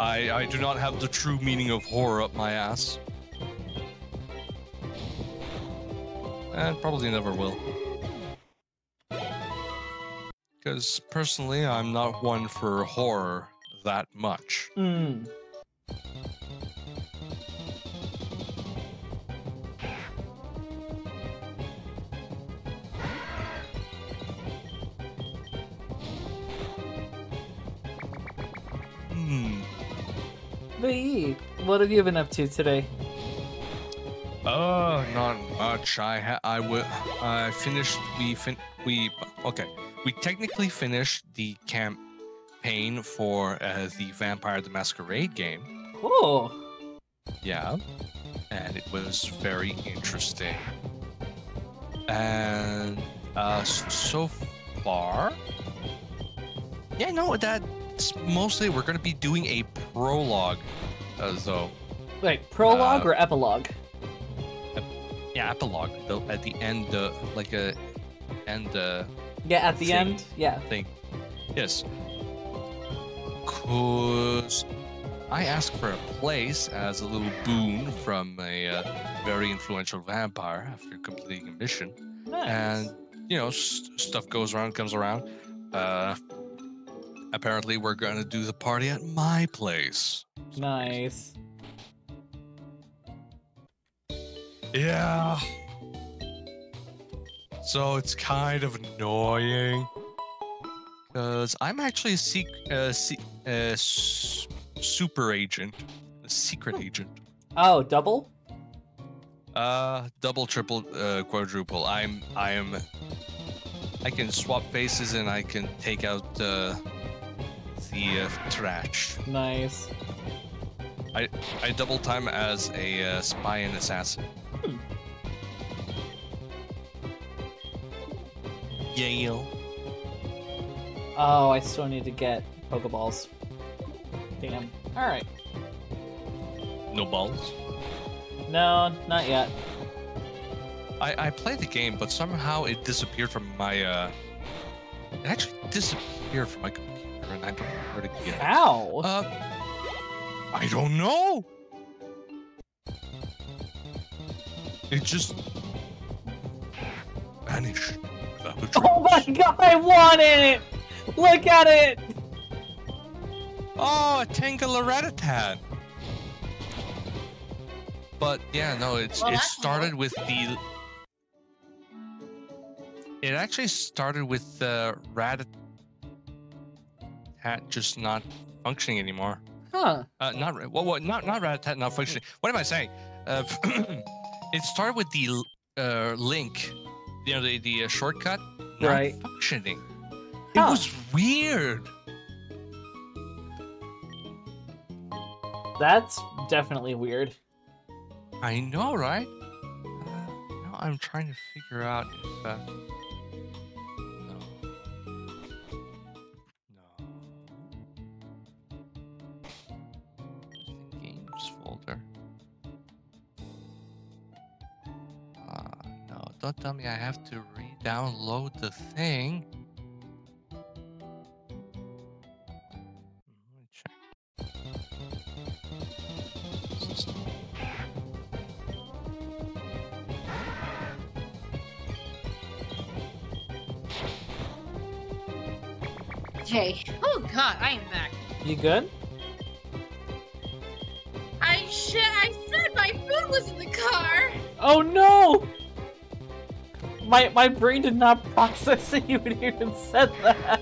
I, I do not have the true meaning of horror up my ass. And probably never will. Because personally, I'm not one for horror that much. Hmm. Hmm. What have you been up to today? Oh, not much. I ha- I would. I finished. We fin. We okay. We technically finished the campaign for uh, the Vampire the Masquerade game. Cool. Yeah, and it was very interesting. And uh, so far, yeah, no, that's mostly we're gonna be doing a prologue, uh, though. Wait, prologue Uh, or epilogue? Yeah, epilogue. Though at the end, uh, like a end uh, Yeah, at the end. Yeah. thing. Yes. Cause I asked for a place as a little boon from a uh, very influential vampire after completing a mission, Nice. and you know s- stuff goes around, comes around. Uh, apparently, we're gonna do the party at my place. nice. Yeah. So it's kind of annoying. Because I'm actually a sec- uh, se- uh, super agent, a secret agent. Oh, double? Uh, double, triple, uh, quadruple. I'm, I am. I can swap faces and I can take out uh, the uh, trash. Nice. I I double time as a uh, spy and assassin. Yeah. Oh, I still need to get Pokeballs. Damn. Alright. No balls. No, not yet. I, I played the game, but somehow it disappeared from my uh it actually disappeared from my computer and I don't know where to get it. How? Uh I don't know. It just vanished oh my god, I want it! Look at it! Oh, a Ratatan. But yeah, no, it's Well, it started with the. It actually started with the Rattata just not functioning anymore. Huh. Uh, not what what not not Rattata not functioning. What am I saying? Uh, it started with the uh, link, you know, the the uh, shortcut not Right. functioning. It was weird. That's definitely weird. I know, right? Uh, now I'm trying to figure out if. Uh... don't tell me I have to re-download the thing. Mm, let me check. Okay. Oh god, I am back. You good? I should. I said my food was in the car. Oh no! My my brain did not process that you even said that.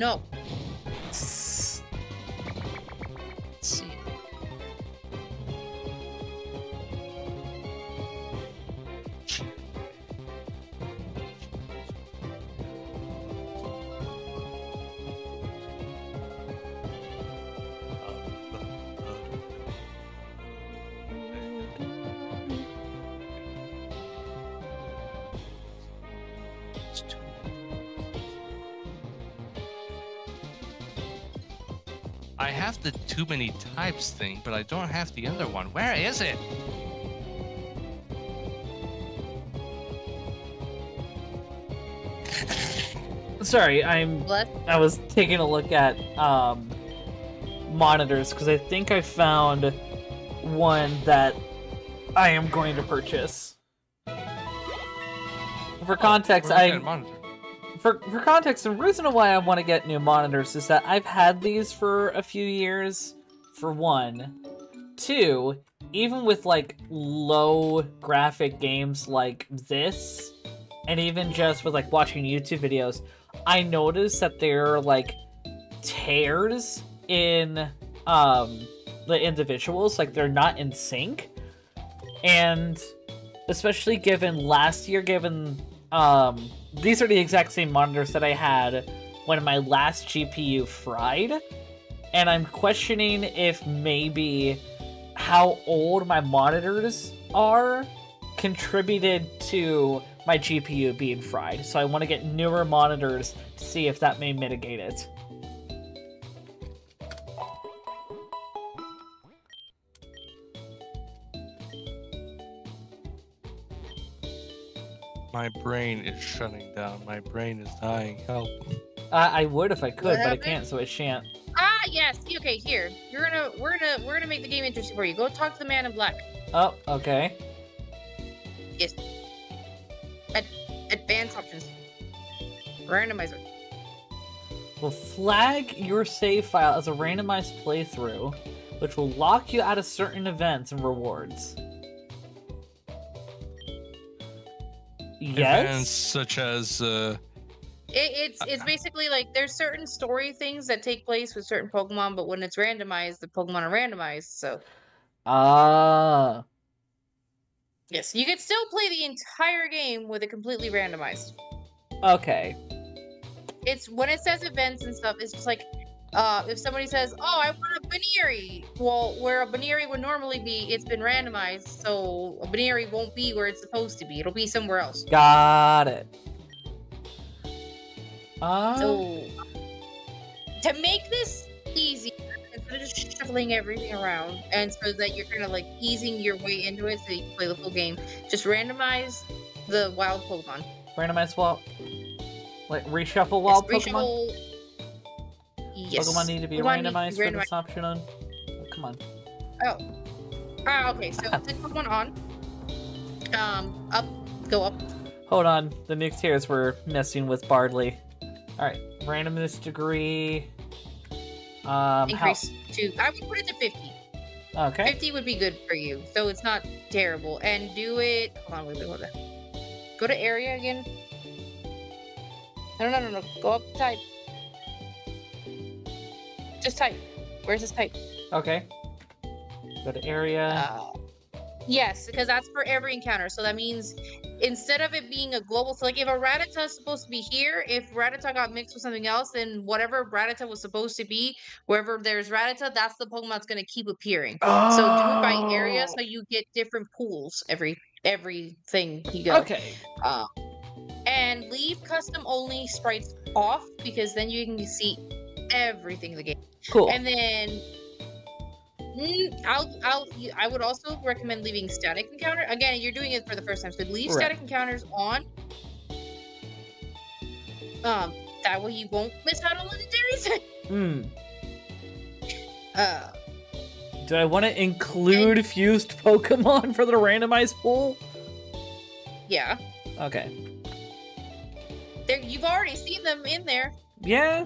No. Too many types thing, but I don't have the other one. Where is it? Sorry, I'm Bless. I was taking a look at um monitors because I think I found one that I am going to purchase. For context, We're I at monitor. For for context, the reason why I want to get new monitors is that I've had these for a few years. For one, two, even with like low graphic games like this, and even just with like watching YouTube videos, I noticed that there are like tears in um the individuals, like they're not in sync, and especially given last year, given um these are the exact same monitors that I had when my last GPU fried, and I'm questioning if maybe how old my monitors are contributed to my GPU being fried. So I want to get newer monitors to see if that may mitigate it. My brain is shutting down. My brain is dying. Help. Uh, I would if I could, but I can't, so I shan't. Ah, yes. Okay, here. You're gonna we're gonna we're gonna make the game interesting for you. Go talk to the man in black. Oh, okay. Yes. Ad- advanced options. Randomizer. will flag your save file as a randomized playthrough, which will lock you out of certain events and rewards. Events such as uh, It, it's it's basically like there's certain story things that take place with certain Pokemon, but when it's randomized, the Pokemon are randomized. So Ah. yes, you could still play the entire game with it completely randomized. okay. It's when it says events and stuff. It's just like uh, if somebody says, "Oh, I want a Baneri," well, where a Baneri would normally be, it's been randomized, so a Baneri won't be where it's supposed to be. It'll be somewhere else. Got it. Uh, So to make this easy, instead of just shuffling everything around, and so that you're kind of like easing your way into it, so you can play the full game, just randomize the wild Pokemon. randomized swap. Like reshuffle wild Yes, Pokemon. reshuffle- Yes. Pokemon need to be Pokemon randomized for this option on. Oh, come on. Oh. Ah, okay. So take Pokemon on. Um, up, go up. Hold on. The new tiers were messing with Bardley. Alright. Randomness degree. Um, how- Increase to. I would put it to fifty. Okay. 50 would be good for you, so it's not terrible. And do it. Hold on, wait, wait, hold on. Go to area again. No, no, no, no. Go up type. Just type. Where's this type? Okay. Go to area. Uh, yes, because that's for every encounter. So that means instead of it being a global, so like if a Rattata is supposed to be here, if Rattata got mixed with something else, then whatever Rattata was supposed to be, wherever there's Rattata, that's the Pokemon that's going to keep appearing. So do it by area, Oh. so you get different pools every everything you go. Okay. Uh, and leave custom only sprites off because then you can see everything in the game. Cool. And then mm, I'll I'll I would also recommend leaving static encounter. Again, you're doing it for the first time, so leave Right. static encounters on. Um, that way you won't miss out on legendaries. Hmm. uh, Do I want to include fused Pokemon for the randomized pool? yeah, Okay. there you've already seen them in there. Yeah.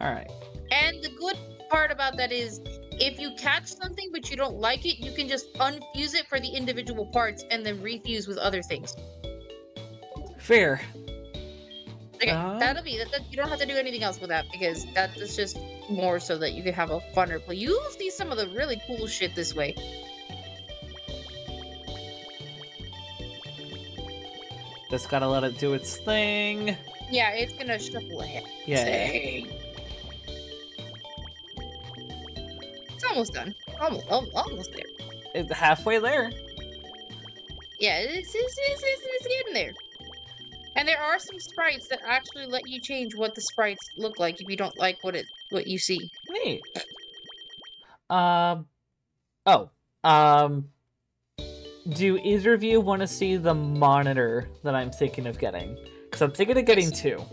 All right. And the good part about that is if you catch something but you don't like it, you can just unfuse it for the individual parts and then refuse with other things. Fair. Okay, Uh. that'll be that, that- You don't have to do anything else with that because that is just more so that you can have a funner play. You'll see some of the really cool shit this way. Just gotta let it do its thing. Yeah, it's gonna shuffle ahead. Yeah. Almost done. Almost, al- almost there. It's halfway there. Yeah, it's, it's, it's, it's, it's getting there. And there are some sprites that actually let you change what the sprites look like if you don't like what it what you see. Neat. Um. Oh. Um. Do either of you want to see the monitor that I'm thinking of getting? Because I'm thinking of getting Yes. two.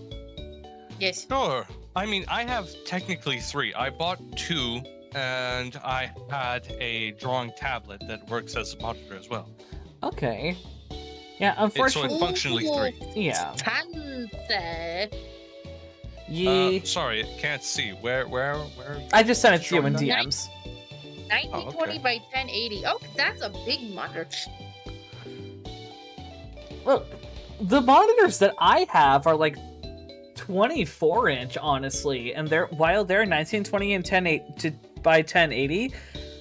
Yes. Sure. I mean, I have technically three. I bought two, and I had a drawing tablet that works as a monitor as well. Okay. Yeah, It's so unfortunately. it's functionally three. Yeah. Fancy. Ye. Uh, sorry, can't see. Where, where, where? I just sent it to you in DMs. 1920 okay. by 1080. Oh, that's a big monitor. Look, the monitors that I have are like 24 inch, honestly, and they're while they're 1920 and 1080 to by 1080,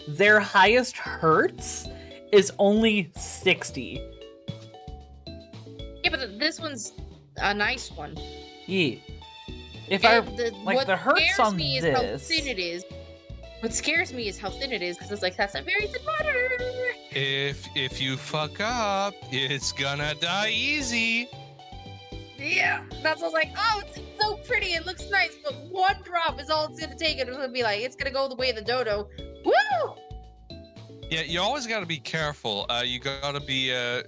their highest hertz is only 60. Yeah, but this one's a nice one. Yeah. If I And the, like, what the hurts scares on me is how thin it is. What scares me is how thin it is because it's like that's a very thin water. If if you fuck up, it's gonna die easy. Yeah, that's what I was like. Oh, it's so pretty. It looks nice, but one drop is all it's gonna take, and it's gonna be like it's gonna go the way of the dodo. Woo! Yeah, you always gotta be careful. Uh, you gotta be uh,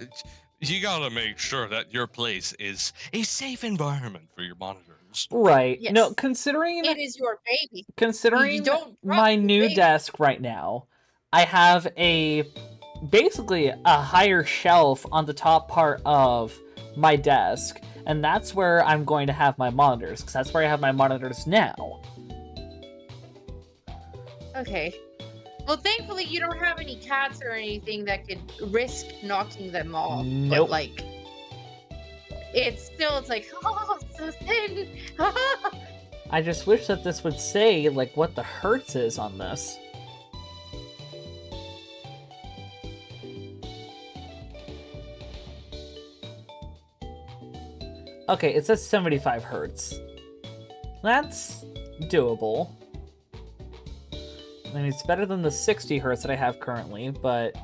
you gotta make sure that your place is a safe environment for your monitors. right. No, considering It is your baby. considering don't my new baby. desk right now, I have a basically a higher shelf on the top part of my desk, and that's where I'm going to have my monitors because that's where I have my monitors now. Okay. Well, thankfully you don't have any cats or anything that could risk knocking them off. Nope. But like, it's still it's like oh, so thin. I just wish that this would say like what the hertz is on this. Okay, it says 75 hertz. That's doable. I mean, it's better than the 60 hertz that I have currently, but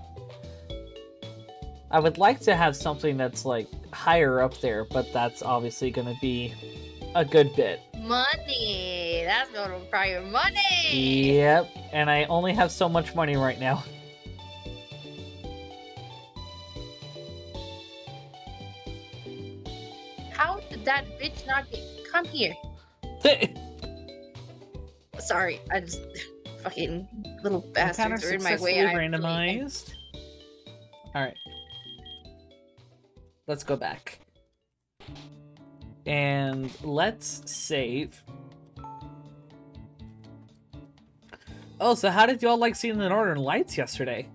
I would like to have something that's like higher up there, but that's obviously going to be a good bit. money. That's going to require money. Yep, and I only have so much money right now. that bitch not get? Come here. Sorry, I just fucking little bastards are in my way. successfully I randomized. Alright. Let's go back. And let's save. Oh, so how did you all like seeing the Northern Lights yesterday?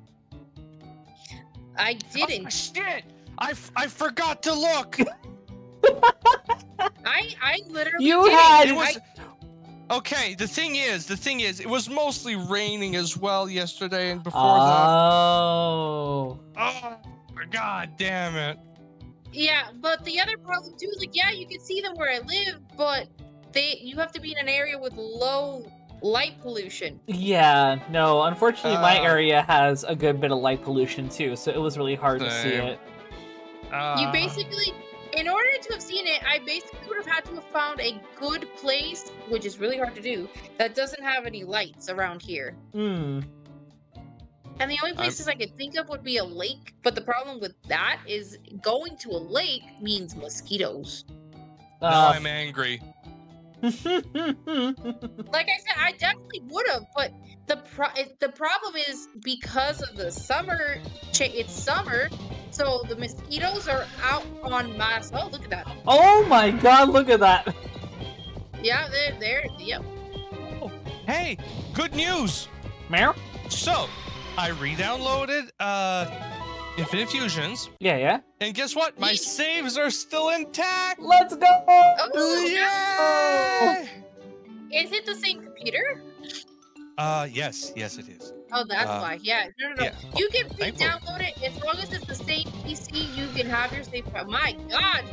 I Oh, didn't. shit! I, f- I forgot to look. I I literally You didn't. had- It I- okay. The thing is, the thing is, it was mostly raining as well yesterday and before Oh. that. Oh, Oh god damn it! Yeah, but the other problem too is like, yeah, you can see them where I live, but they you have to be in an area with low light pollution. Yeah, no, unfortunately my Uh. area has a good bit of light pollution too, so it was really hard to see it. Uh, you basically, in order to have seen it, I basically would have had to have found a good place, which is really hard to do, that doesn't have any lights around here. Hmm. And the only I'm- places I could think of would be a lake. But the problem with that is going to a lake means mosquitoes. now Uh, I'm angry. Like I said, I definitely would have, but the pro- the problem is because of the summer. Cha- it's summer, so the mosquitoes are out on mass. Oh, look at that! oh my god, look at that! Yeah, they're there. Yep. Hey, good news. Mayor. So, I re-downloaded uh, Infinite Fusions, Yeah, yeah. and guess what? My Yeet. saves are still intact. Let's go! Oh, Yay! is it the same computer? Uh, yes, yes, it is. Oh, that's Uh, why. Yeah, no, no, no. yeah. You can re-download it as long as it's the same PC. You can have your save. file. My God,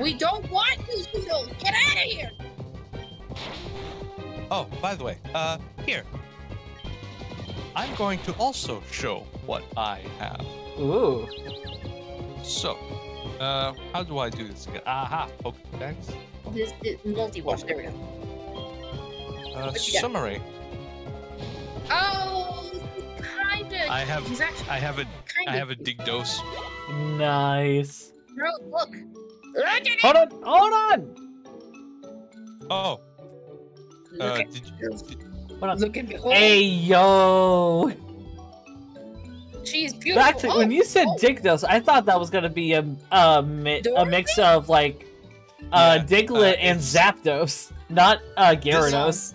we don't want mosquitoes. Get out of here! Oh, by the way, uh, here. I'm going to also show what I have. Ooh. So, uh, how do I do this again? Aha, Pokedex. This is multi-wash. There we go. Uh, What you got? summary. Oh, kinda. I have- He's I have a, kinda. I have a dig dose. Nice. Bro, look. Look at it. Hold on, hold on! Oh, Look uh, at did you, did- Hold on. Look at behold. Hey, yo! She's beautiful. Back to, when Oh, you said oh, Digdos, I thought that was gonna be a, a, mi- a mix of like uh, Yeah, Diglett uh, and it's- Zapdos, not uh, Gyarados.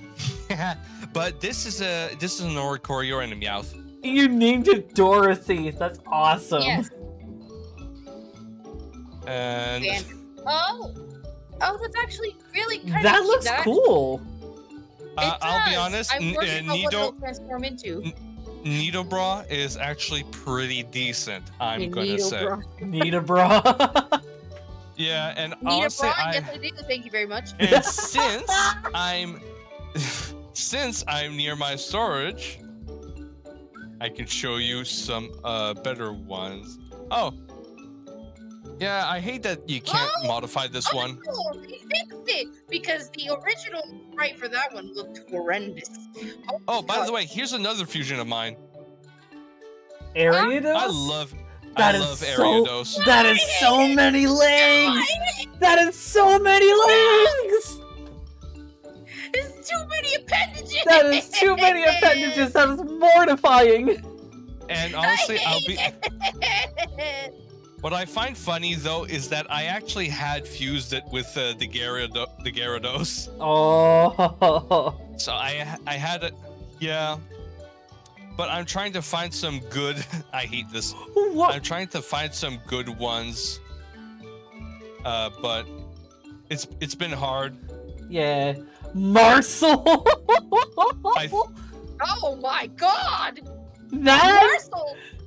but this is a this is an Oricorio and a Meowth. You named it Dorothy. That's awesome. Yes. And And oh, oh, that's actually really kind of that looks cool. uh, I'll be honest, I'm N- worried uh, about what Nido it'll transform into. Nidobra is actually pretty decent. I'm gonna say. Nidobra. Need a bra. Yeah, and Need honestly, bra? I, Yes, I do. Thank you very much. and since I'm since I'm near my storage, I can show you some uh better ones. Oh. Yeah, I hate that you can't Oh! modify this oh, one. no, they fixed it because the original sprite for that one looked horrendous. Oh, by the way, here's another fusion of mine. Ariados? I love That I is love so- Ariados. That is so many legs! That is so many legs! There's too many appendages. That is too many appendages. That is mortifying. And honestly, I'll be be. What I find funny though is that I actually had fused it with uh, the Gyarado- the Gyarados. Oh. So I I had it, yeah. But I'm trying to find some good. I hate this. What? I'm trying to find some good ones. Uh, but it's it's been hard. Yeah. Marcel! I oh my god! That,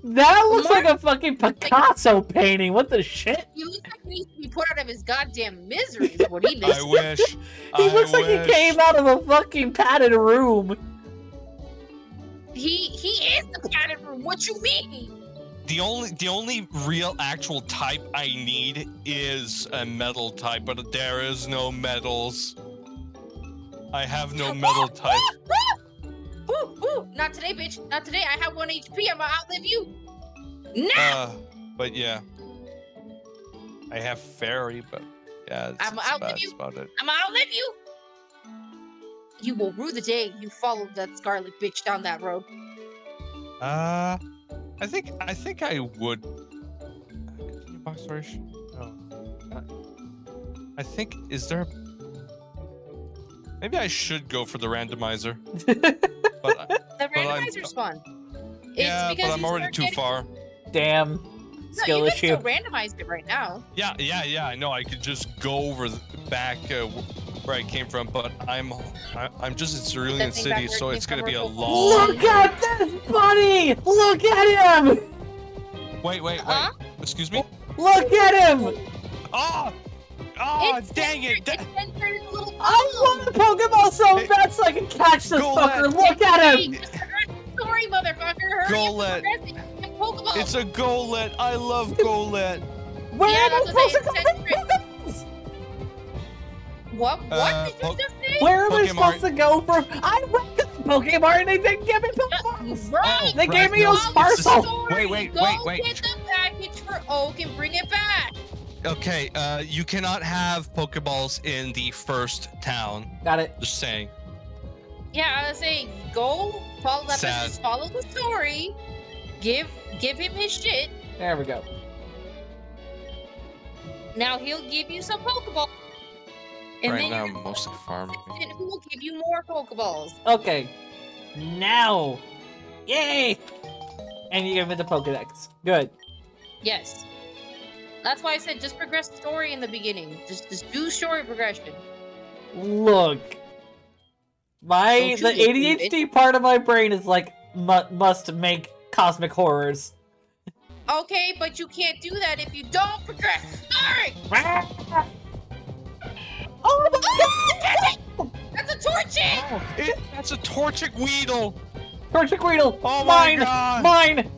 that looks Mar- like a fucking Picasso painting. What the shit? he looks like he needs to be put out of his goddamn misery. Is what he I looks. wish. He I looks like he came out of a fucking padded room. He he is the padded room. What you mean? The only the only real actual type I need is a metal type, but there is no metals. I have no metal type. Woo, woo. Not today, bitch. Not today. I have one HP. I'm gonna outlive you. Nah. Uh, but yeah. I have fairy, but yeah, I'm that's out about, with you. about it. I'm gonna outlive you. You will rue the day you followed that scarlet bitch down that road. Uh, I think I think I would. Continue box? No. I think is there. Maybe I should go for the randomizer, but I- The Well, I'm- randomizer's fun. It's yeah, because but I'm already too getting- far. Damn. No, you can issue. still randomize it right now. Yeah, yeah, yeah. I know. I could just go over the, back uh, where I came from, but I'm I, I'm just in Cerulean That thing back City, so it's gonna be a long. Look at this bunny! Look at him! Wait, wait, wait. Huh? Excuse me. Look at him! Oh, oh, It's dang it! It's Da- censored in a little I want a Pokeball so Hey, bad so I can catch this go fucker. Look at him! Sorry, motherfucker. Hurry Go up let- and progress it. Pokeball. it's a Golett. I love Golett. Where Yeah, am I supposed to go for Pokeballs? What? What uh, did you just say? Where am I Pokemon. supposed to go for? I went to the Pokemon and they didn't give me Pokeballs! Right. They gave me no, a it's the Sparkle! s- Wait, wait, Go wait, wait. get the package for Oak and bring it back. Okay, uh, you cannot have Pokeballs in the first town. Got it. Just saying. Yeah, I was saying, go follow that. Sad. Just follow the story. Give give him his shit. There we go. Now he'll give you some Pokeballs. And right then now, you're I'm mostly farming. and who will give you more Pokeballs? Okay. Now. Yay! And you give me the Pokedex. Good. Yes. That's why I said just progress the story in the beginning. Just just do story progression. Look. My the you believe ADHD part of my brain is like mu- must make cosmic horrors. Okay, but you can't do that if you don't progress. Alright! Oh my ah, god! That's a torch! Oh, it, that's a Torchic Weedle. Torchic Weedle! Oh my mine! god. Mine!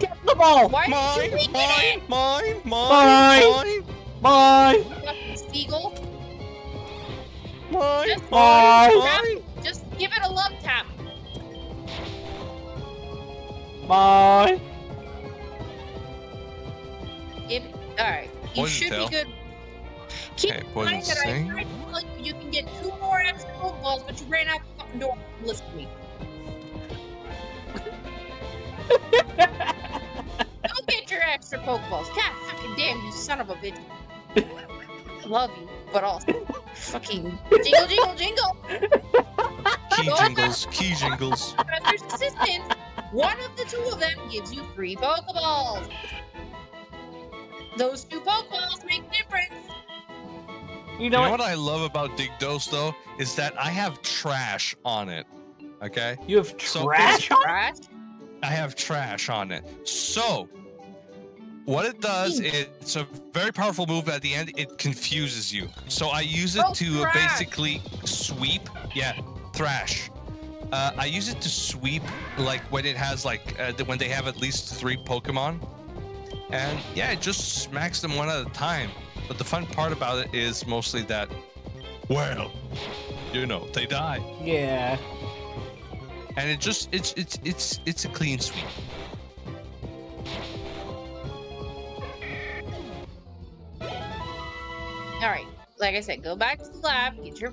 Get the ball! Why did Mine, you leave mine, it mine, Mine. mine, Mine! Seagull. mine, Just- mine, Mine. mine. Just give it a love tap. Mine! If alright, you Poison should tail. be good. Keep Okay, in mind that I sting. tried to tell you you can get two more extra Pokeballs, but you ran out the fucking door. Listen to me. Go get your extra Pokeballs. God fucking damn you, son of a bitch. Love you, but also fucking jingle, jingle, jingle. Key jingles, key jingles. Professor's assistant. One of the two of them gives you free Pokeballs. Those two Pokeballs make a difference. You You know, know what? what I love about Digdos though is that I have trash on it. Okay, You have So trash on Right? I have trash on it. So what it does, it's a very powerful move. At the end, it confuses you. So I use it Oh, to thrash. basically sweep. Yeah, thrash. Uh, I use it to sweep, like when it has like uh, when they have at least three Pokemon, and yeah, it just smacks them one at a time. But the fun part about it is mostly that, well, you know, they die, Yeah. And it just it's it's it's it's a clean sweep. All right. Like I said, go back to the lab. Get your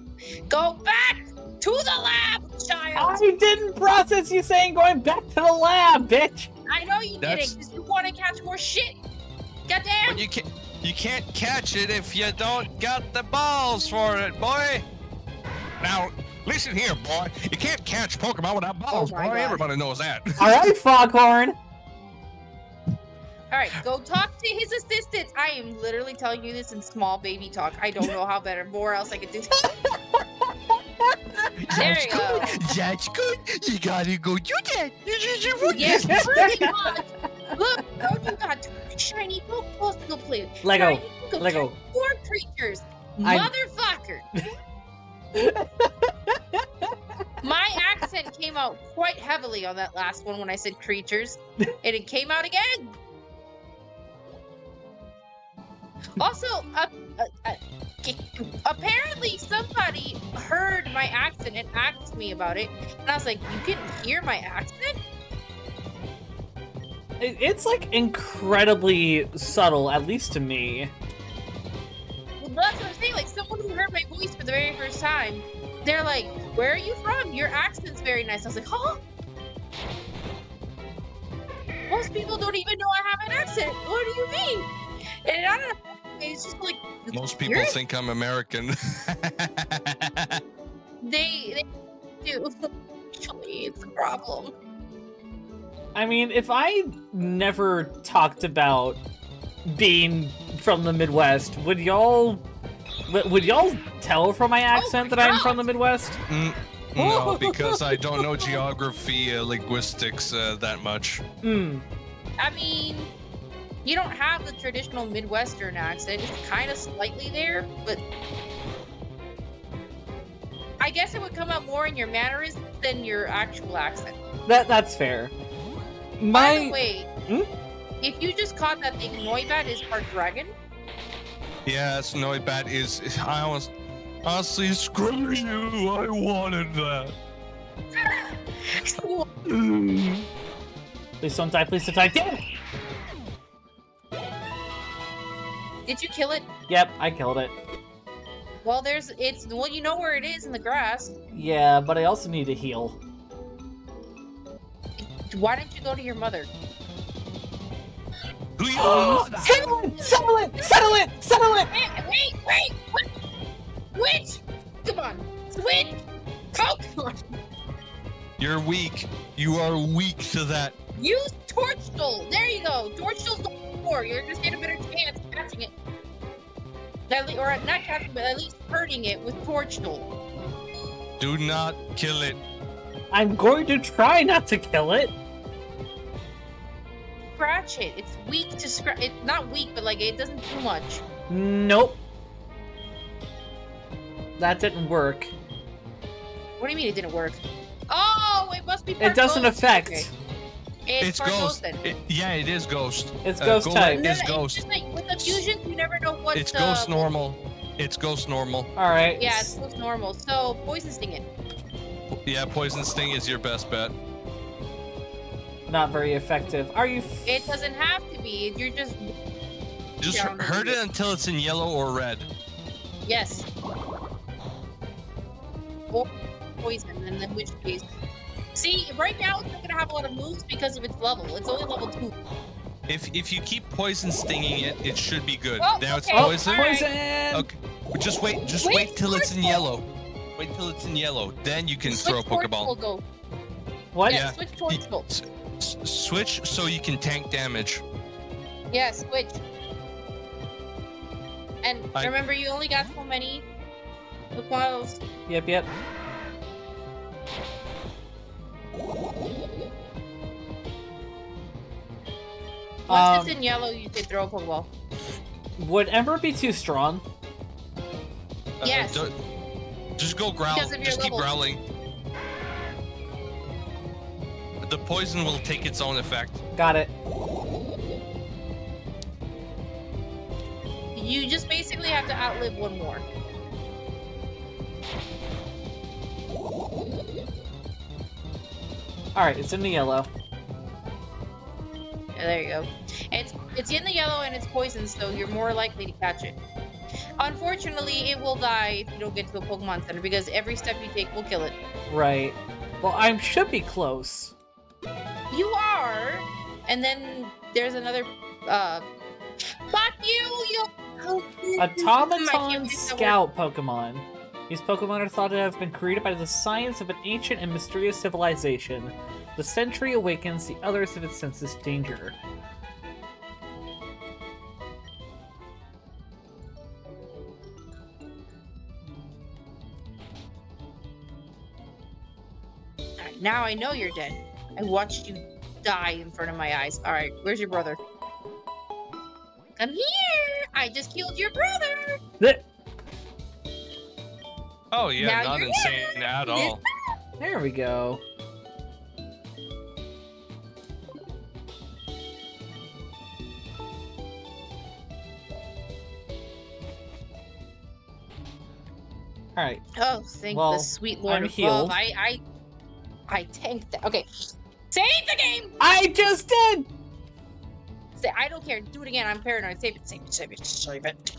go back to the lab, child. I didn't process you saying going back to the lab, bitch. I know you That's- did it because you want to catch more shit. But Goddamn. you can't you can't catch it if you don't got the balls for it, boy. Now listen here, boy. You can't catch Pokemon without oh balls, my boy. God. Everybody knows that. All right, Foghorn. All right, go talk to his assistants. I am literally telling you this in small baby talk. I don't know how better, more else I could do. There you go. That's good. You gotta go do that. Yes, pretty much. Look, oh, you got two shiny Pokeballs to go play with. Lego. Shiny Pokemon, Lego. Four creatures. I'm- Motherfucker. My accent came out quite heavily on that last one when I said creatures, and it came out again. Also, apparently somebody heard my accent and asked me about it, and I was like, "You can hear my accent?" It's like incredibly subtle, at least to me. Well, that's what I'm saying. Like someone who heard my voice for the very first time, they're like, "Where are you from? Your accent's very nice." I was like, "Huh." Most people don't even know I have an accent. What do you mean? And I don't know. It's just like Most people You're- think I'm American. they they do. Actually, it's a problem. I mean, if I never talked about being from the Midwest, would y'all would would y'all tell from my accent that I'm from the Midwest? Mm, no, because I don't know geography, uh, linguistics uh, that much. Hmm. I mean, you don't have the traditional Midwestern accent. It's kind of slightly there, but I guess it would come out more in your mannerisms than your actual accent. That that's fair. By the My way, Hmm? if you just caught that thing, Noibat is part dragon. Yes, Noibat is. I was honestly screw you. I wanted that. please don't die, please don't die. Damn it! Did you kill it? Yep, I killed it. Well, there's it's well, you know where it is in the grass. Yeah, but I also need to heal. Why don't you go to your mother? Who you settle it! Settle it! Settle it! Settle it! Wait, wait, wait! What? Which? Come on, switch! Pokemon! You're weak. You are weak to that. Use Torchstol! There you go! Torchstol's the four. You're gonna stand a better chance of catching it. At le- or not catching, but at least hurting it with Torchstol. Do not kill it. I'm going to try not to kill it. Scratch it. It's weak to scratch. It's not weak, but like it doesn't do much. Nope. That didn't work. What do you mean it didn't work? Oh, it must be. It doesn't ghost. affect. Okay. It's, It's part ghost. then. It- yeah, it is ghost. It's Uh, ghost Golett type. No, is no, ghost. It's just like with the fusions, you never know what. It's uh, ghost normal. It's ghost normal. All right. Yeah, it's ghost normal. So poison sting it. Yeah, poison sting is your best bet. Not very effective. Are you? F- It doesn't have to be. You're just Just hurt it until it's in yellow or red. yes. Or poison, and in which case. See, right now it's not gonna have a lot of moves because of its level. It's only level two. If if you keep poison stinging it, it should be good. Oh, now it's okay. oh, poison. Alright. poison! Okay. Just wait. Just Wait, wait till it's in Torchstol. yellow. Wait till it's in yellow. Then you can throw a Switch Torchstol, Pokeball. Go. What? Yeah, Yeah. switch Torchstol. S- s- switch so you can tank damage. Yeah, switch. And I- remember, you only got so many Pokeballs. Yep, yep. Once Um, it's in yellow, you can throw a Pokeball. Would Ember be too strong? Uh, Yes. don't- just go growl. Because of your Just keep levels. growling. The poison will take its own effect. Got it. You just basically have to outlive one more. All right, it's in the yellow. Yeah, there you go. It's it's in the yellow and it's poison, so you're more likely to catch it. Unfortunately, it will die if you don't get to a Pokemon Center because every step you take will kill it. Right. Well, I should be close. You are, and then there's another. uh Fuck you! You. Automaton Scout Pokemon. These Pokemon are thought to have been created by the science of an ancient and mysterious civilization. The Sentry awakens the others if it senses danger. Now I know you're dead. I watched you die in front of my eyes. All right, where's your brother? Come here! I just killed your brother. Th- Oh yeah, Now not you're insane at all. There we go. All right. Oh, thank Well, the sweet Lord I'm above. healed. I, I, I tanked that. Okay, save the game. I just did. Say, I don't care. Do it again. I'm paranoid. Save it. Save it. Save it. Save it.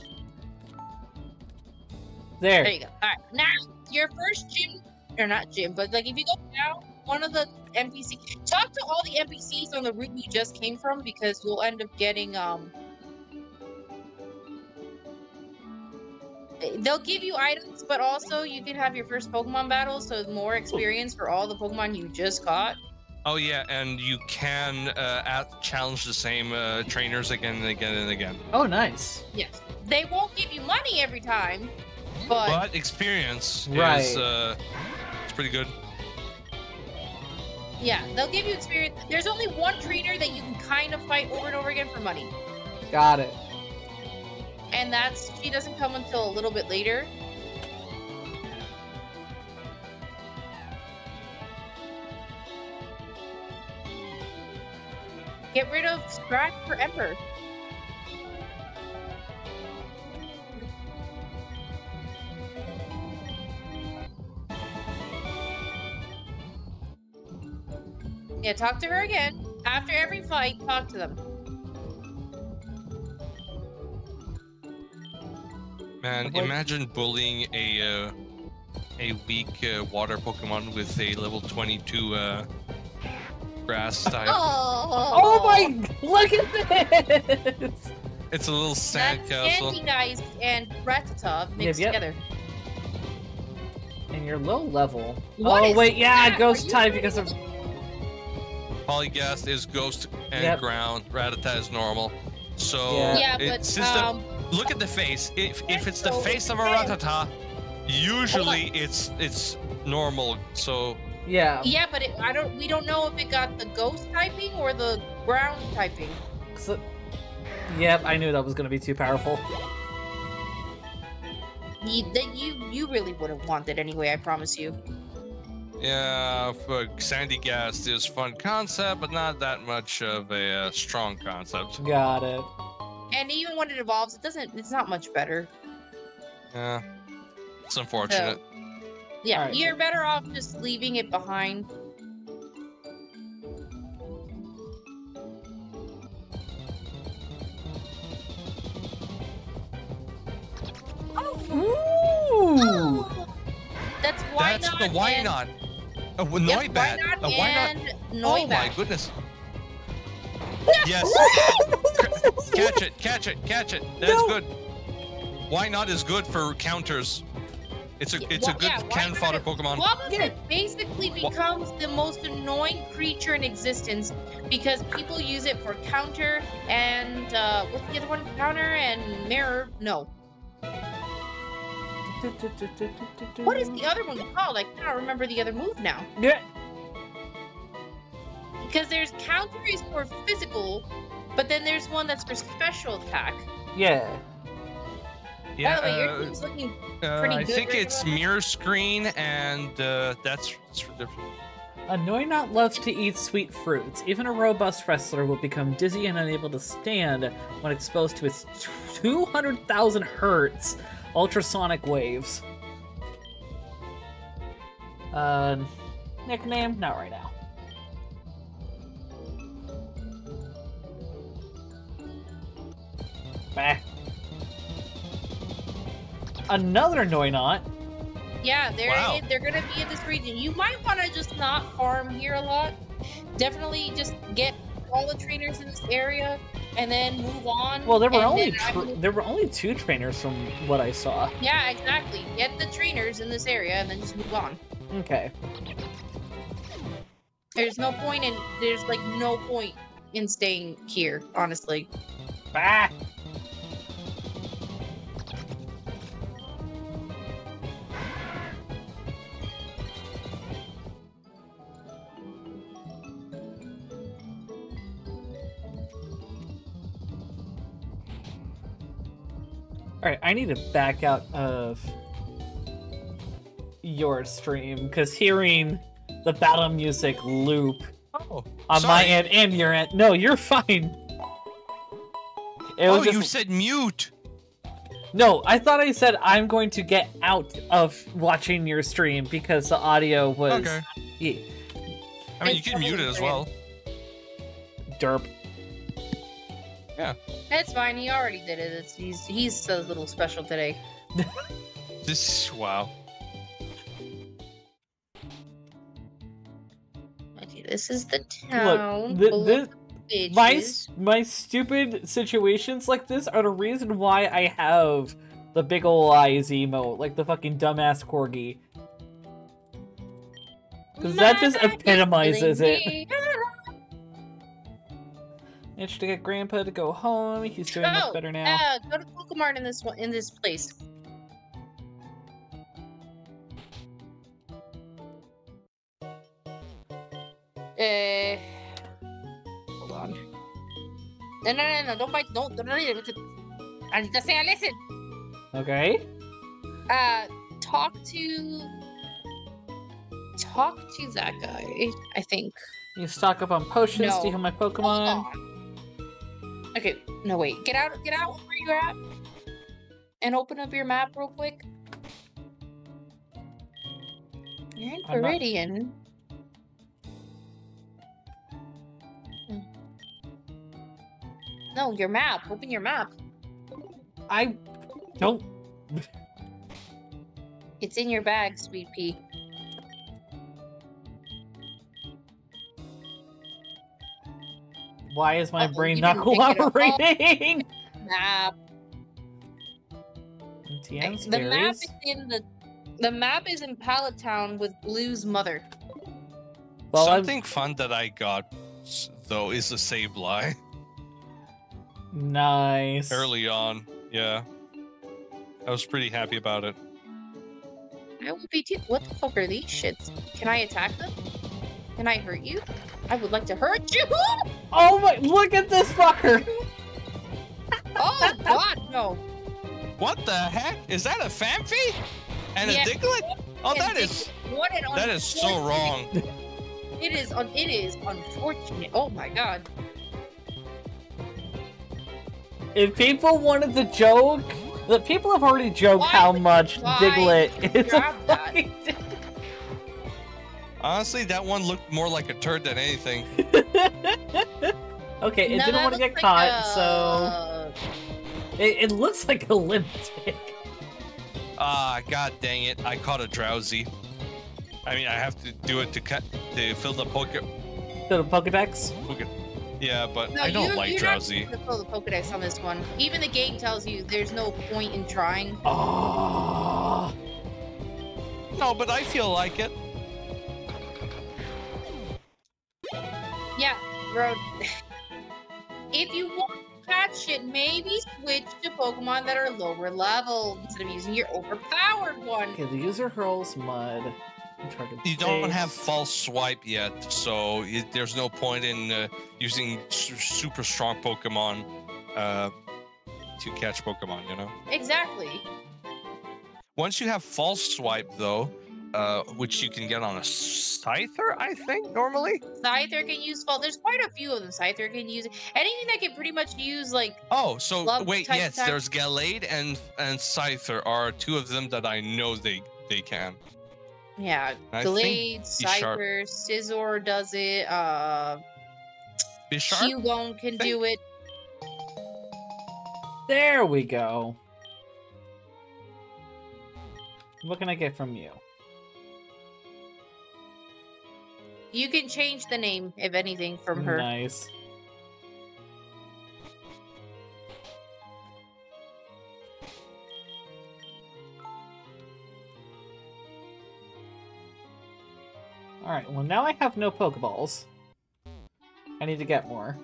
There. There you go. All right. Now your first gym, or not gym, but like if you go down one of the NPC, talk to all the NPCs on the route you just came from because you'll end up getting um. They'll give you items, but also you can have your first Pokemon battle, so more experience for all the Pokemon you just caught. Oh yeah, and you can uh, at- challenge the same uh, trainers again and again and again. Oh, nice. Yes. They won't give you money every time, but, But experience Right. is uh, it's pretty good. yeah, they'll give you experience. There's only one trainer that you can kind of fight over and over again for money. Got it. And that's she doesn't come until a little bit later. Get rid of Scratch for Ember. Yeah, talk to her again. After every fight, talk to them. Man, imagine bullying a uh, a weak uh, water Pokemon with a level 22 uh, grass type. Oh, Oh my! Look at this. It's a little sand That's castle. Sandy Guys and Rattata mixed yep. together. And you're low level. What oh wait, yeah, that? Are ghost type because of Polyghast is ghost and Yep. ground. Rattata is normal. So Yeah. Yeah, it- but since the- um, look at the face. If if it's the face of a it's- Rattata, usually it's it's normal. So yeah. yeah, but it, I don't. We don't know if it got the ghost typing or the ground typing. So, yep, I knew that was gonna be too powerful. You, that you you really wouldn't want it anyway. I promise you. yeah, for Sandygast is fun concept, but not that much of a uh, strong concept. Got it. And even when it evolves, it doesn't. It's not much better. Yeah, it's unfortunate. Yeah, Alright. you're better off just leaving it behind. Ooh. That's why That's not. the why and, not. A w- Yep, Noibat. why not A why not? and Oh my goodness. Yes. catch it, catch it, catch it. That's No. good. Wynaut is good for counters. It's a Yeah, it's a good yeah, why cannon fodder Pokemon. Wobbuffet basically becomes the most annoying creature in existence because people use it for counter and uh, what's the other one? Counter and mirror. No, what is the other one called? I cannot remember the other move now. Yeah. Because there's counter is for physical, but then there's one that's for special attack. Yeah. Yeah, By the way, your uh, team's looking uh, pretty I good think right it's now. mirror screen, and uh, that's, that's for the- Annoyinot loves to eat sweet fruits. Even a robust wrestler will become dizzy and unable to stand when exposed to its 200,000 hertz ultrasonic waves. Uh, nickname? Not right now. Bah. Another Noinot. Yeah, they're Wow. in, they're gonna be in this region. You might want to just not farm here a lot. Definitely just get all the trainers in this area and then move on. Well, there were only then I tr- would- there were only two trainers from what I saw. yeah, exactly. Get the trainers in this area and then just move on. Okay. There's no point in there's like no point in staying here, honestly. Bah. I need to back out of your stream because hearing the battle music loop Oh, on my end and your end. No, you're fine. It oh, was you said mute. no. I thought I said I'm going to get out of watching your stream because the audio was Okay. yeah, I mean, you can mute it as well. derp. That's fine. He already did it. It's, he's he's a little special today. This wow. Okay, this is the town. thi- full thi- of. My my stupid situations like this are the reason why I have the big ol' eyes emote, like the fucking dumbass corgi. Because that just epitomizes it. Managed to get Grandpa to go home. He's doing Oh, much better now. Uh, go to Pokemon in this one in this place. Uh, hold on. No, no, no, no! Don't bite! Don't, don't, don't, don't. Anita, say, listen. Okay. Uh, talk to, talk to that guy. I think. You stock up on potions No. to heal my Pokemon. Okay, no wait. Get out get out where you're at. And open up your map real quick. You're in I'm not-. No, your map. Open your map. I don't. It's in your bag, sweet pea. Why is my Uh-oh, brain not didn't pick it up. cooperating? Map. TN's The map is in the the map is in Pallet Town with Blue's mother. Well, I'm- Something fun that I got though is the Sableye Nice. early on. Yeah, I was pretty happy about it. I would be too. What the fuck are these shits? Can I attack them? Can I hurt you? I would like to hurt you. Oh my! Look at this fucker. Oh God, no! What the heck? Is that a Phanpy? And Yeah. a Diglett? Oh, And that this- is What an that is so wrong. It is. Un- it is unfortunate. Oh my God. If people wanted to joke, the people have already joked Why how much why Diglett is a grab fucking. Honestly, that one looked more like a turd than anything. okay, it No, didn't want to get like caught, a- so it, it looks like a lipstick. Ah, god dang it! I caught a Drowzee. I mean, I have to do it to cut to fill the poke. The Pokedex. poke- Yeah, but No, I don't you- like you're drowsy. Not supposed to fill the Pokedex on this one. Even the game tells you there's no point in trying. Oh. No, but I feel like it. Yeah, bro. if you want to catch it, maybe switch to Pokemon that are lower level instead of using your overpowered one. Okay, the user hurls mud. I'm trying to You don't save. have false swipe yet, so it, there's no point in uh, using su- super strong Pokemon uh, to catch Pokemon. You know. Exactly. Once you have false swipe, though, uh, which you can get on a Scyther, I think normally. Scyther can use fall. There's quite a few of them. Scyther can use anything that can pretty much use like Oh, so wait, type yes, attack. there's Gallade and and Scyther are two of them that I know they they can. yeah, I Gallade, Bisharp- Scyther, Scizor does it. Uh, Bisharp. Cubone can do it. There we go. What can I get from you? You can change the name if anything from her. Nice. Alright, well now I have no Pokeballs. I need to get more.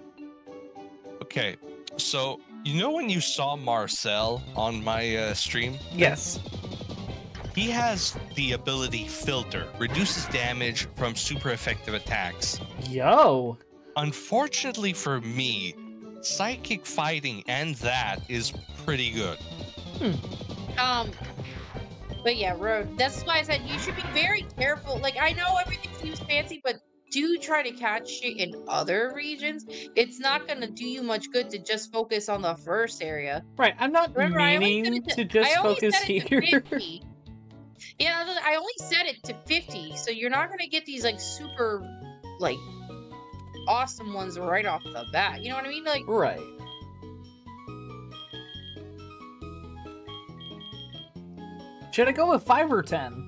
Okay, so you know when you saw Marcel on my uh, stream, Yes. He has the ability Filter, reduces damage from super effective attacks. Yo! Unfortunately for me, psychic fighting and that is pretty good. Um, but yeah, road. That's why I said you should be very careful. Like I know everything seems fancy, but do try to catch shit in other regions. It's not gonna do you much good to just focus on the first area. Right, I'm not Remember, I only said meaning it to just I focus set it here. to 50. Yeah, I only set it to 50, so you're not gonna get these like super, like, awesome ones right off the bat. You know what I mean? Like, right. Should I go with 5 or 10?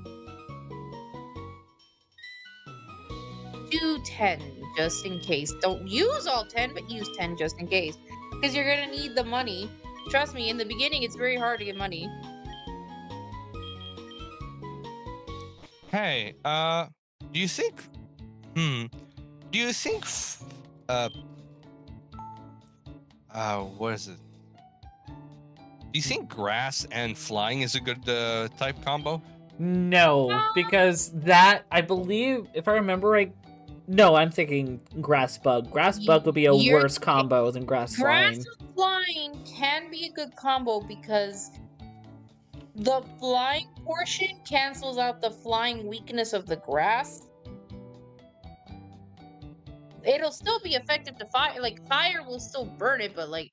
do 10 just in case. Don't use all 10, but use 10 just in case. Because you're gonna need the money. Trust me, in the beginning, it's very hard to get money. Hey, uh, do you think? Hmm. Do you think? f- Uh. Uh, what is it? Do you think grass and flying is a good uh, type combo? No, because that I believe, if I remember right, no, I'm thinking grass bug. Grass Ye- bug would be a you're- worse combo than grass Grass flying. and flying can be a good combo because the flying portion cancels out the flying weakness of the grass. It'll still be effective to fire. Like fire will still burn it, but like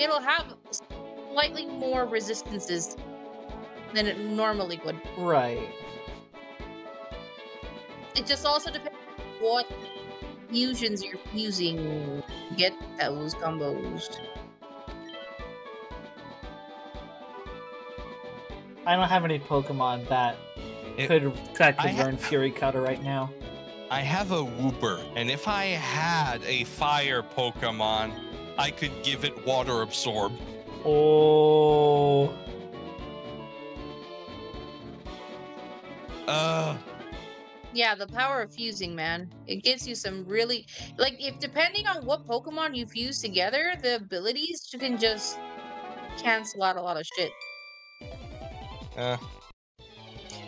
it'll have slightly more resistances than it normally would. Right. It just also depends on what fusions you're fusing to get those combos. I don't have any Pokemon that It- could that could I ha- learn Fury Cutter right now. I have a Wooper, and if I had a fire Pokemon, I could give it Water Absorb. Oh, Uh, Yeah, the power of fusing, man. It gives you some really like if depending on what Pokemon you fuse together, the abilities you can just cancel out a lot of shit. Uh,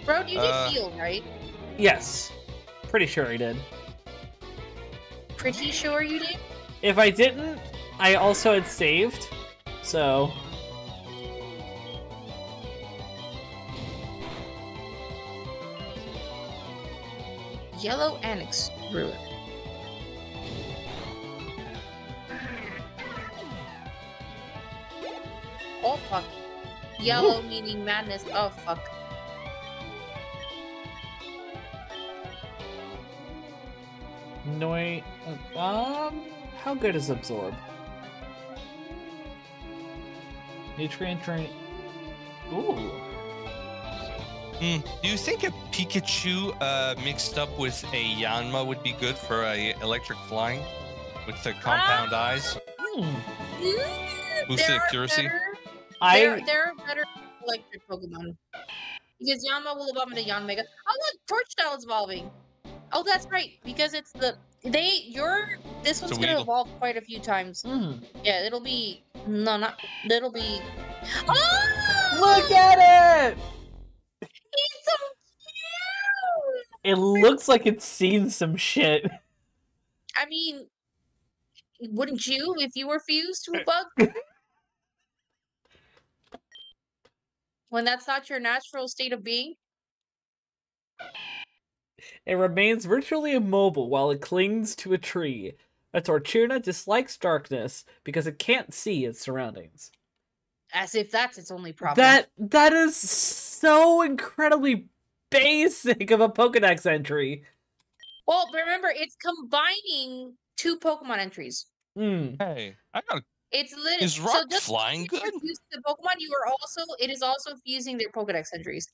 Bro, you did Uh, heal, right? yes. Pretty sure I did. Pretty sure you did. If I didn't, I also had saved. So, Yellow Annex Ruin. Oh fuck. Yellow meaning madness. Oh fuck. Noi. Um, how good is Absorb? Nutrient drain. Ooh. hmm, do you think a Pikachu uh, mixed up with a Yanma would be good for a electric flying with the compound eyes? Hmm. Boosted accuracy? better- I There, there are better electric Pokemon. Because Yanma will evolve into Yanmega. Oh look, Torch Style is evolving. Oh, that's right. Because it's the they your this one's a gonna evolve quite a few times. Hmm. Yeah, it'll be no, not it'll be. Oh! Look at it! He's so cute. It looks like it's seen some shit. I mean, wouldn't you if you were fused to a bug? When that's not your natural state of being? It remains virtually immobile while it clings to a tree. A Tortuna dislikes darkness because it can't see its surroundings. As if that's its only problem. That that is so incredibly basic of a Pokedex entry. Well, remember, it's combining two Pokemon entries. Hmm. Hey, I got. It's literally Is so rock just flying good? the Pokemon, you are also it is also fusing their Pokedex entries.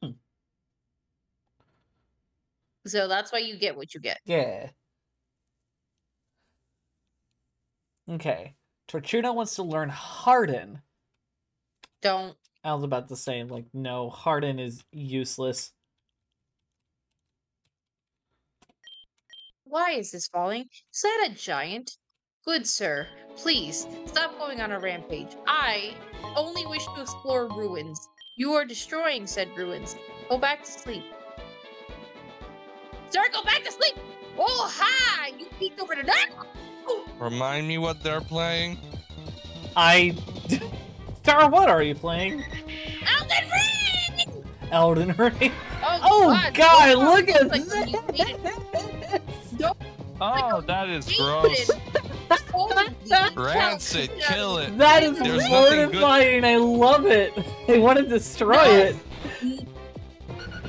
Hmm. So that's why you get what you get. Yeah. Okay. Tortuna wants to learn Harden. Don't I was about to say, like, no, Harden is useless. Why is this falling? Is that a giant? Good sir, please stop going on a rampage. I only wish to explore ruins. You are destroying said ruins. Go back to sleep. Sir, go back to sleep! Oh, hi! You peeked over the net! Remind me what they're playing. I. Star, what are you playing? Elden Ring! Elden Ring. Oh, Oh God! don't Look at like when this. don't Oh, that is hate gross. It. Holy Rancid, kill it. That is There's mortifying. I love it. I want to destroy No. it.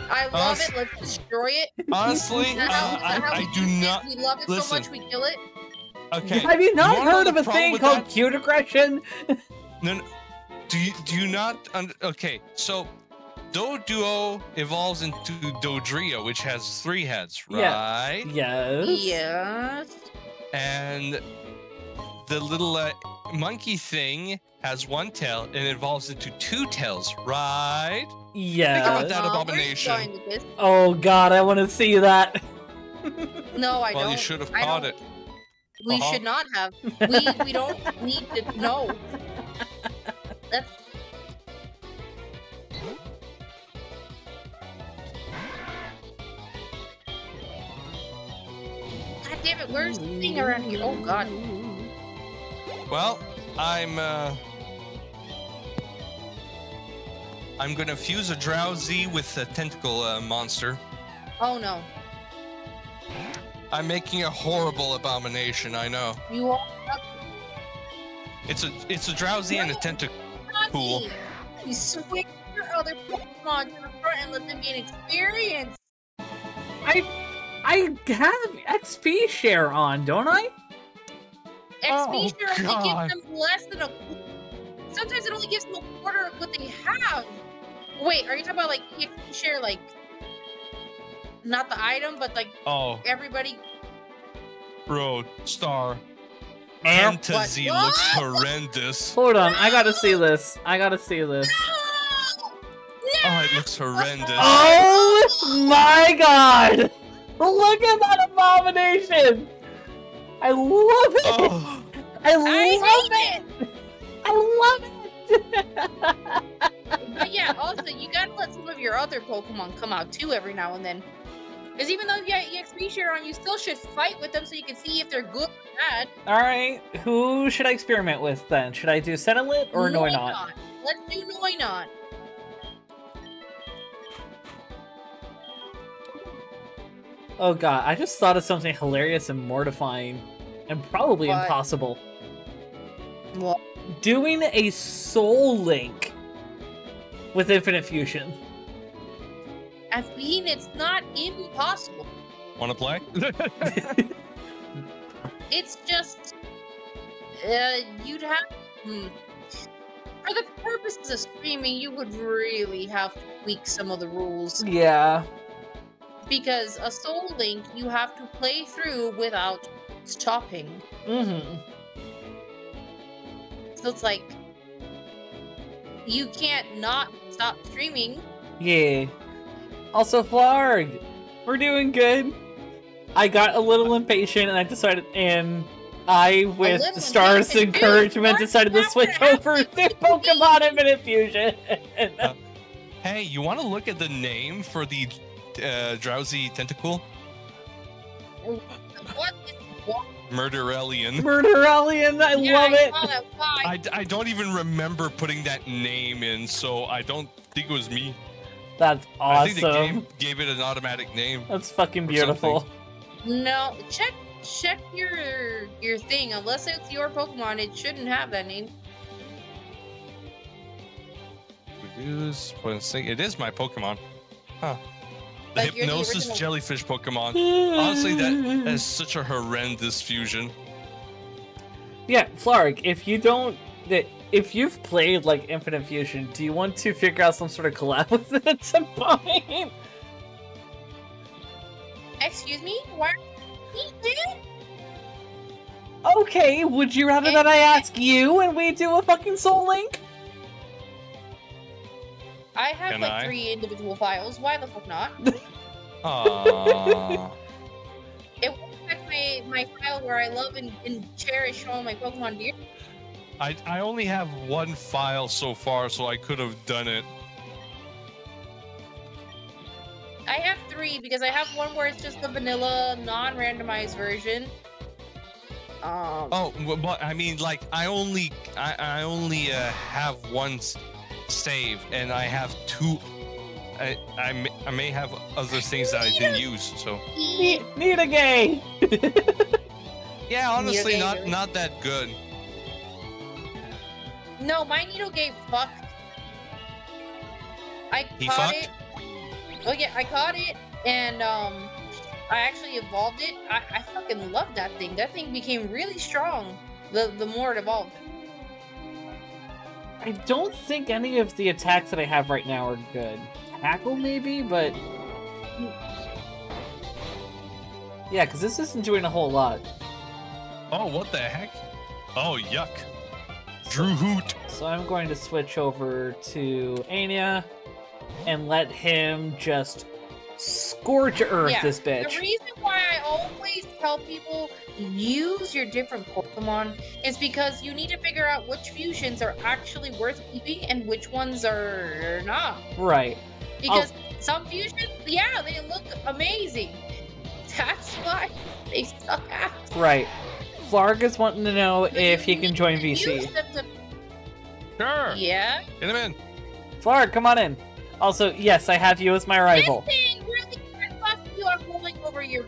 I love Us- it. Let's destroy it. Honestly, how- uh, is that how I, I do it? not. We love it so listen. much we kill it. Okay. Have you not wanna heard of a thing called that? cute aggression? No, no. Do you do you not? Un- okay, so Doduo evolves into Dodrio, which has three heads, Yeah. right? Yes. Yes. And the little uh, monkey thing has one tail and evolves into two tails, right? Yes. about that Uh, abomination. going with this? Oh God, I want to see that. No, I well, don't. Well, you should have caught it. We Uh-huh. should not have. We we don't need to know. That's God damn it, where's the thing around here? Oh god. Well, I'm uh I'm gonna fuse a Drowzee with a tentacle uh, monster. Oh no. I'm making a horrible abomination, I know. You are It's a it's a Drowzee and a tentacle. Cool. You switch your other Pokemon to the front and let them gain experience. I I have XP share on, don't I? XP Oh, sure only God. gives them less than a. Sometimes it only gives them a quarter of what they have. Wait, are you talking about like XP share, like not the item, but like Oh, everybody? Bro, Star. Amp. Fantasy What? looks horrendous. Hold on, I gotta see this. I gotta see this. No! Oh, it looks horrendous. Oh my God! Look at that abomination! I love it. Oh, I I love hate it. I love it. But yeah, also you gotta let some of your other Pokemon come out too every now and then. Because even though you got EXP share on, you still should fight with them so you can see if they're good or bad. All right, who should I experiment with then? Should I do Senalit or Noinot? Let's do Noinot. Oh god, I just thought of something hilarious and mortifying, and probably What? impossible. What? Doing a Soul Link with Infinite Fusion. I mean, it's not impossible. wanna play? It's just uh, you'd have hmm. for the purposes of streaming, you would really have to tweak some of the rules Yeah. because a Soul Link you have to play through without stopping. Mm-hmm. So it's like you can't not stop streaming. Yeah. Also, Flarg, we're doing good. I got a little impatient, and I decided, and I, with little Star's encouragement, decided to switch over to Pokemon Infinite Fusion. hey, you wanna look at the name for the uh, Drowzee tentacle? What is what? Murderellian. Murder Alien, I Yeah, love I it. saw I, I don't even remember putting that name in, so I don't think it was me. That's awesome. I think the game gave it an automatic name. That's fucking beautiful. No, check check your your thing. Unless it's your Pokemon, it shouldn't have that name. Reviews, point and say- It is my Pokemon. Huh. The Like, you're the hypnosis original- jellyfish Pokemon. Honestly, that That's such a horrendous fusion. Yeah, Flark, if you don't if you've played like Infinite Fusion, do you want to figure out some sort of collab with it at some point? Excuse me? Why? are you dead? Okay, would you rather that I ask you and we do a fucking Soul Link? I have Can like I? three individual files. Why the fuck not? Aww. It won't affect my, my file where I love and, and cherish all my Pokemon dear. I, I only have one file so far, so I could have done it. I have three because I have one where it's just the vanilla, non-randomized version. Um, Oh, w- but I mean, like, I only I, I only uh, have one s- save, and I have two. I, I, may, I may have other things that I didn't use, so Ne- Need a gay. yeah, honestly, game, not really? not that good. No, my needle game fucked. I He caught fucked? it. Oh yeah, I caught it, and um, I actually evolved it. I, I fucking love that thing. That thing became really strong. The the more it evolved. I don't think any of the attacks that I have right now are good. Tackle maybe, but yeah, because this isn't doing a whole lot. Oh, what the heck? Oh, yuck. Drew Hoot. So I'm going to switch over to Anya and let him just scorch earth Yeah, this bitch. The reason why I always tell people use your different Pokemon is because you need to figure out which fusions are actually worth keeping and which ones are not. Right. Because oh. some fusions, yeah, they look amazing. That's why they suck ass. Right. Flarg is wanting to know But if he can join VC. to- Sure. Yeah. Get him in. Flarg, come on in. Also, yes, I have you as my rival. This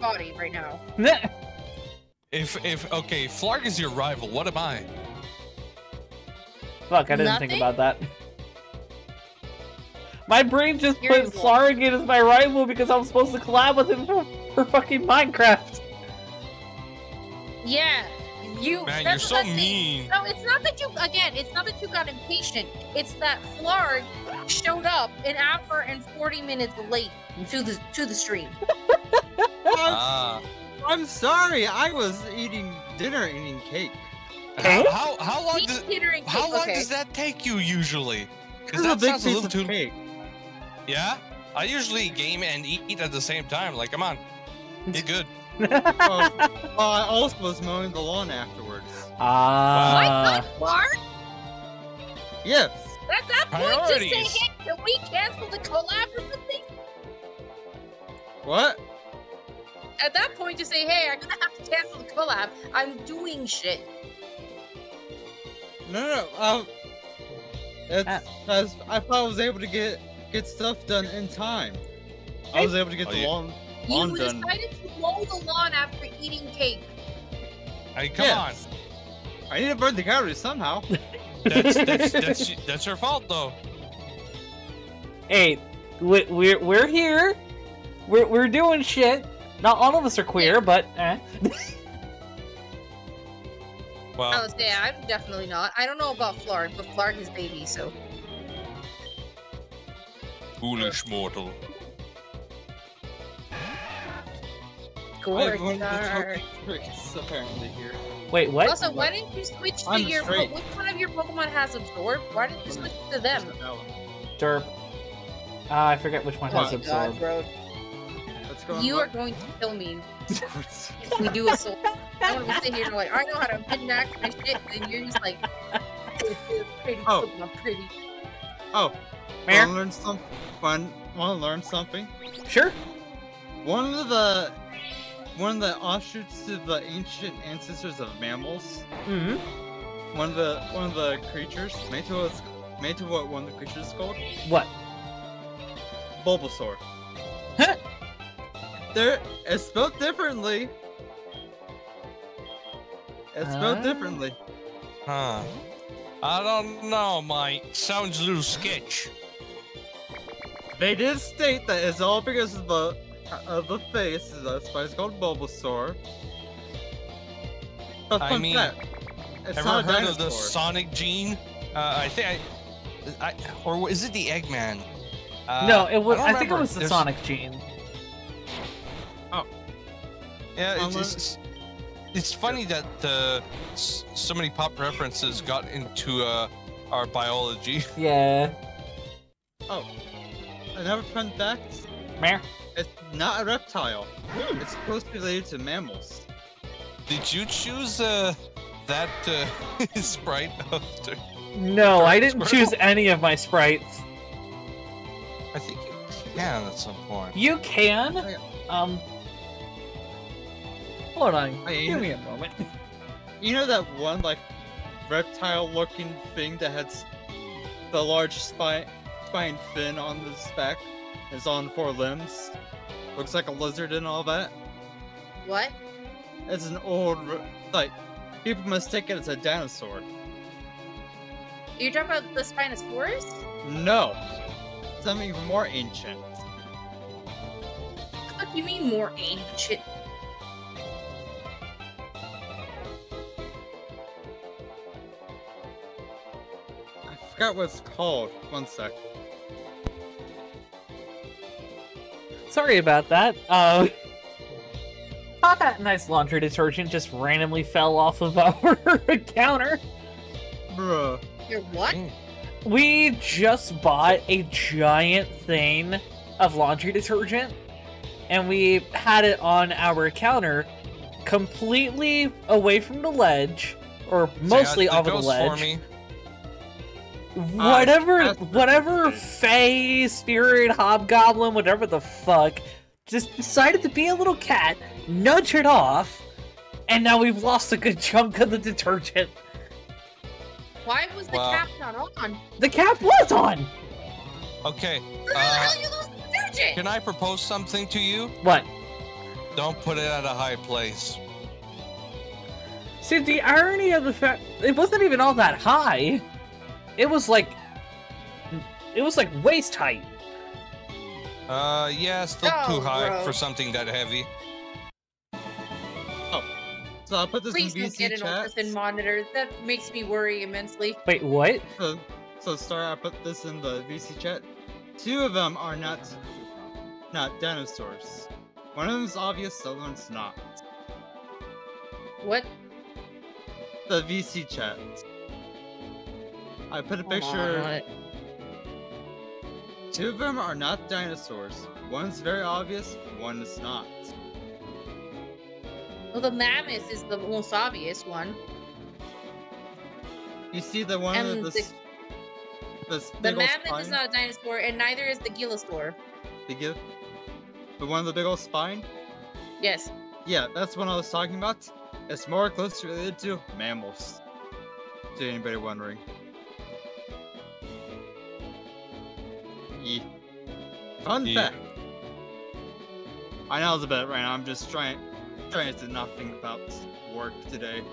body right now. If if okay, Flarg is your rival. What am I? Fuck, I didn't think about that. My brain just Yours put was- Flarg in as my rival because I'm supposed to collab with him for, for fucking Minecraft. Yeah. You. Man, you're that's so what I'm saying. mean. No, it's not that you. Again, it's not that you got impatient. It's that Flarg showed up an hour and forty minutes late to the to the stream. Ah. I'm sorry, I was eating dinner, eating cake. Okay. How how long does teetering how long okay. does that take you usually? Because This is a that big sounds a little too. cake. Yeah. I usually game and eat, eat at the same time. Like, come on, get good. Well, well, I also was mowing the lawn afterwards. Ah. My God, Flarg. Yes. At that point, just say, hey, can we cancel the collab or something? What? At that point, just say, hey, I'm gonna have to cancel the collab. I'm doing shit. No, no, no. Um, it's because I thought I was able to get get stuff done in time. I was able to get Oh, the yeah. lawn. You Lawn done. decided to mow the lawn after eating cake. Hey, come Yes. I need to burn the calories somehow. That's that's that's that's your fault though. Hey, we- we're we're here. We're we're doing shit. Not all of us are queer, but eh. I Well, would say I'm definitely not. I don't know about Flarg, but Flarg is baby, so. foolish mortal. I learned the Gorgar. token tricks apparently here. Wait, what? Also, why didn't you switch to I'm your straight. which one of your Pokemon has absorb? Why didn't you switch to them? No, Derp. Ah, I forget which one has What? absorb. bro. Let's go. You are going to kill me if we do a soul. I want to sit here and like, I know how to mid-max my shit, and you're just like, pretty Oh. Pokemon, pretty. Oh, Where? want to learn some fun? Want to learn something? Sure. one of the one of the offshoots of the ancient ancestors of mammals. hmm One of the one of the creatures. Made to was made what one of the creatures is called? What? Bulbasaur. Huh? There, it's spelled differently. It's spelled Ah. differently. Huh. I don't know, mate. Sounds a little sketch. They did state that it's all because of the of the face. That's why it's called Bulbasaur. But I mean, fact, it's Ever not a heard of the Sonic Gene? Uh, I think I, I, or is it the Eggman? Uh, no, it was. don't I, think it was the There's- Sonic gene. Oh, yeah, it's, Unless- it's, it's funny that uh, s- so many pop references got into uh, our biology. Yeah. Oh, another fun fact: Meh. it's not a reptile. It's closely related to mammals. Did you choose uh, that uh, sprite after? No, I didn't Squirtle? choose any of my sprites. I think you can at some point. You can. Okay. Um. Hold on. Hey, Give me a moment. You know that one like reptile-looking thing that had the large spine spine fin on the back? It's on four limbs. Looks like a lizard and all that. What? It's an old like people mistake it as a dinosaur. You talking about the Spinosaurus? No, something even more ancient. What do you mean more ancient? I forgot what it's called. One sec. Sorry about that. Uh. Thought that nice laundry detergent just randomly fell off of our counter. Bruh. Your what? We just bought a giant thing of laundry detergent, and we had it on our counter, completely away from the ledge, or mostly Say, off of the goes ledge. For me. whatever that's whatever pretty fey spirit hobgoblin whatever the fuck just decided to be a little cat nudge it off and now we've lost a good chunk of the detergent Why was the Wow. cap not on? the cap was on Okay. Where the Uh, hell you lose the detergent? Can I propose something to you? what Don't put it at a high place. see the irony of the fact it wasn't even all that high it was like it was like waist height Uh, yeah, still Oh, too high bro. for something that heavy. Oh, so I'll put this Please in don't get an chat. ultrasound monitor. That makes me worry immensely. wait what So, so start. I put this in the VC chat. Two of them are not, not dinosaurs. One of them's obvious, the other one's not. What? The VC chat. I put a picture. Two of them are not dinosaurs. One's very obvious, one is not. Well, the mammoth is the most obvious one. You see the one And with the- this. This The mammoth spine? is not a dinosaur, and neither is the Gilosaur. The give. The one with the big old spine? Yes. Yeah, that's what I was talking about. It's more closely related to mammals. To anybody wondering. Yeah. Fun Yeah. fact. I know it's a bit right now. I'm just trying, trying to not think about work today.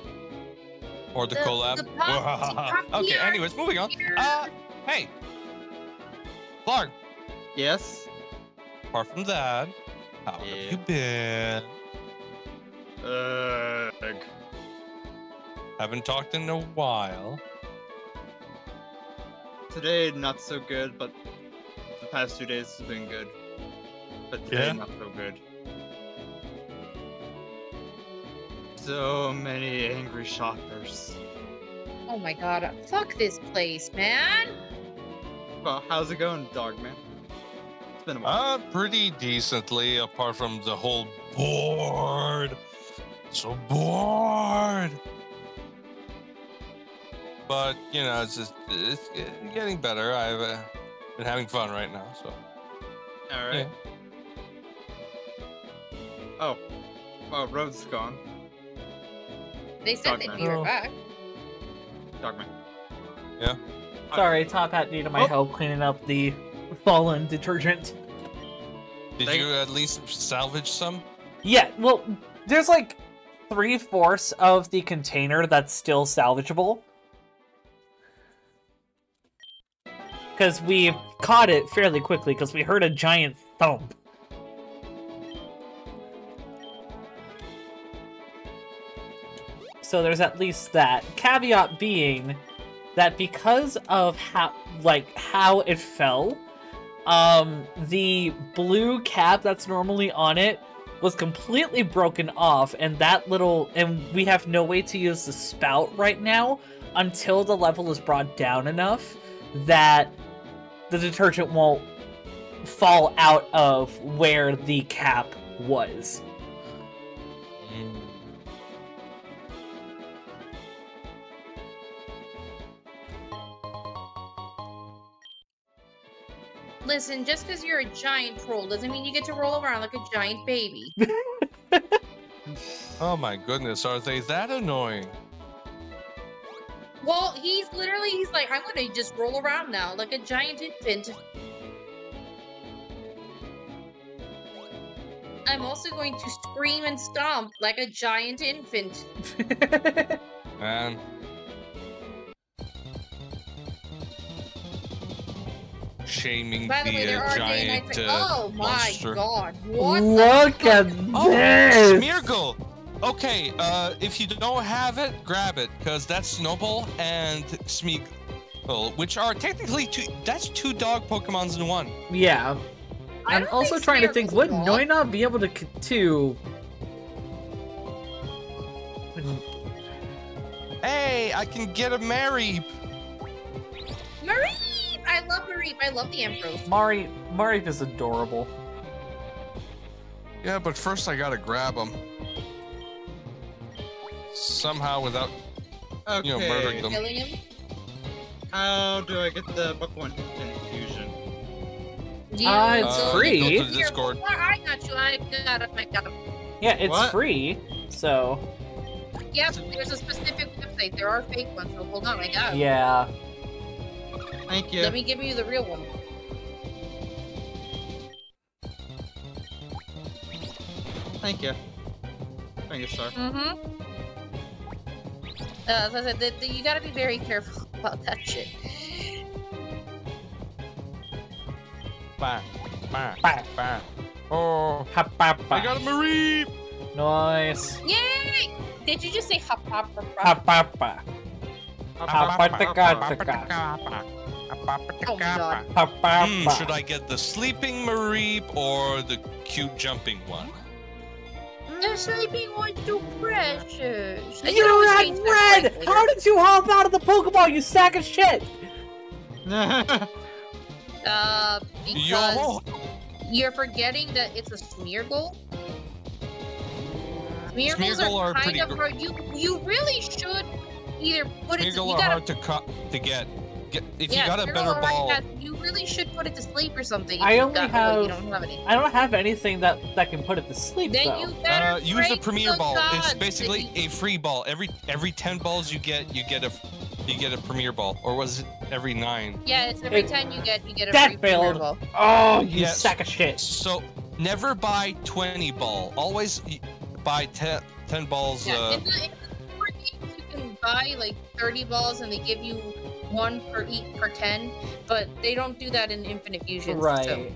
Or the, The- collab. the pop- okay, here, anyways, moving on. here. Uh, hey. Clark, Yes. apart from that, how Yeah. have you been? Ugh. Haven't talked in a while. Today not so good, but the past two days has been good. But today Yeah? not so good. So many angry shoppers. Oh my god. Fuck this place, man. Well, how's it going, dog man? It's been a while. Uh, pretty decently, apart from the whole bored. So bored. But, you know, it's just, it's getting better. I've uh, been having fun right now, so. All right. Oh. Oh, Road's gone. They said they'd be Oh. right back. Dogman. Yeah. Sorry, Top Hat needed my Oh. help cleaning up the fallen detergent. Did Thank- you at least salvage some? Yeah, well, there's like three fourths of the container that's still salvageable. Because we caught it fairly quickly because we heard a giant thump. So there's at least that. Caveat being that because of how like how it fell, um the blue cap that's normally on it was completely broken off and that little and we have no way to use the spout right now until the level is brought down enough that the detergent won't fall out of where the cap was. Mm. Listen, just because you're a giant troll doesn't mean you get to roll around like a giant baby. Oh my goodness, are they that annoying? Well, he's literally, he's like, I'm gonna just roll around now like a giant infant. I'm also going to scream and stomp like a giant infant. Man. Shaming By the way, the there uh, are day and giant night. uh, oh my monster. god! What? the Look fuck? at Oh, this! Smeargle! Okay, uh, if you don't have it, grab it, because that's Snubbull and Smeargle, which are technically two, that's two dog Pokemons in one. Yeah. I I'm also trying to think, Smeargle's would wrong. Noina be able to c- to Hey, I can get a Mary! Mareep! I love Mareep. I love the Ampharos. Mari Mari is adorable. Yeah, but first I gotta grab them. Somehow without, Okay. you know, murdering them. Killing him. How do I get the Pokemon Infusion? You Uh, it's go- free. Go to Here, Discord. I got you. I got him. I got him. Yeah, it's What? free. So Yep, there's a specific website. There are fake ones, so hold on, I got 'em. yeah. Thank you. Let me give you the real one. Thank you. Thank you, sir. Mm-hmm. Uh, as I said, the, the, you gotta be very careful about that shit. Bah, bah, Bah. bah. Oh, Ha, ba, ba. I got a Marie! Nice. Yay! Did you just say hop hop hop Ha, hop? ba, ba. Ha, ba, ta, ga, ta, ga. Oh my god. Ha, ba, Hmm, should I get the sleeping Mareep or the cute jumping one? The sleeping one's too precious. I can You always had change red! price How did you hop out of the Pokeball, you sack of shit? Uh, because Yo! you're forgetting that it's a Smeargle. Smeargles Smeargle are are kind pretty of hard. You you really should either put it. To, Smeargle are gotta hard to cut to get. Get if yeah, you got a better already ball, has- you really should put it to sleep or something. I you've only got- oh, you have- don't have any. I don't have anything that, that can put it to sleep, Then though. you better uh, use the Premier Ball. God It's basically you- a free ball. Every every ten balls you get, you get a you get a Premier Ball, or was it every nine? Yeah, it's every It- time you get you get a That free Premier. Ball. Oh, you Yes. sack of shit. So never buy twenty ball. Always buy 10, 10 balls. Yeah, uh, in the, in can buy like 30 balls and they give you one per each per 10, but they don't do that in Infinite Fusions. Right. So.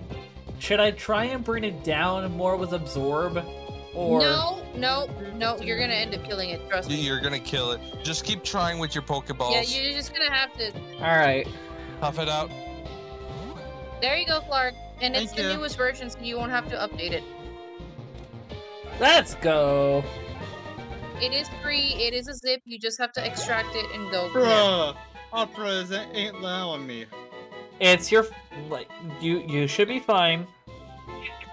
Should I try and bring it down more with Absorb? Or No, no, no, you're gonna end up killing it, trust me. you're gonna kill it. Just keep trying with your Pokeballs. Yeah, you're just gonna have to. Alright. Tough it out. There you go, Clark. And it's Thank the you. newest version, so you won't have to update it. Let's go. It is free, it is a zip, you just have to extract it and go. there. Bruh. Opera isn't ain't allowing me. It's your like you you should be fine.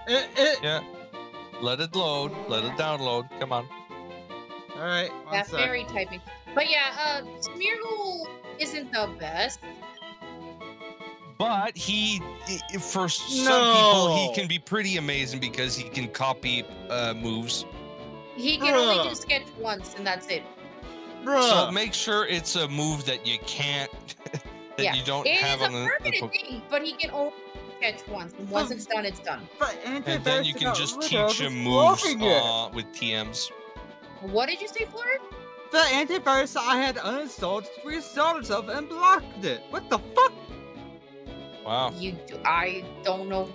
It, it. Yeah. Let it load. Let it download. Come on. Alright, one That sec. fairy typing. But yeah, uh, Smeargle isn't the best. But he, for some people, he can be pretty amazing because he can copy uh, moves. He can only Bruh. do sketch once, and that's it. Bruh. So make sure it's a move that you can't, that Yeah. you don't It is have on the. the permanent po- thing, but he can only sketch once, and once Oh. it's done, it's done. But and then you can just teach him moves uh, with TMs. What did you say, Fleur? The antivirus I had uninstalled restarted itself and blocked it. What the fuck? Wow. You, do, I don't know.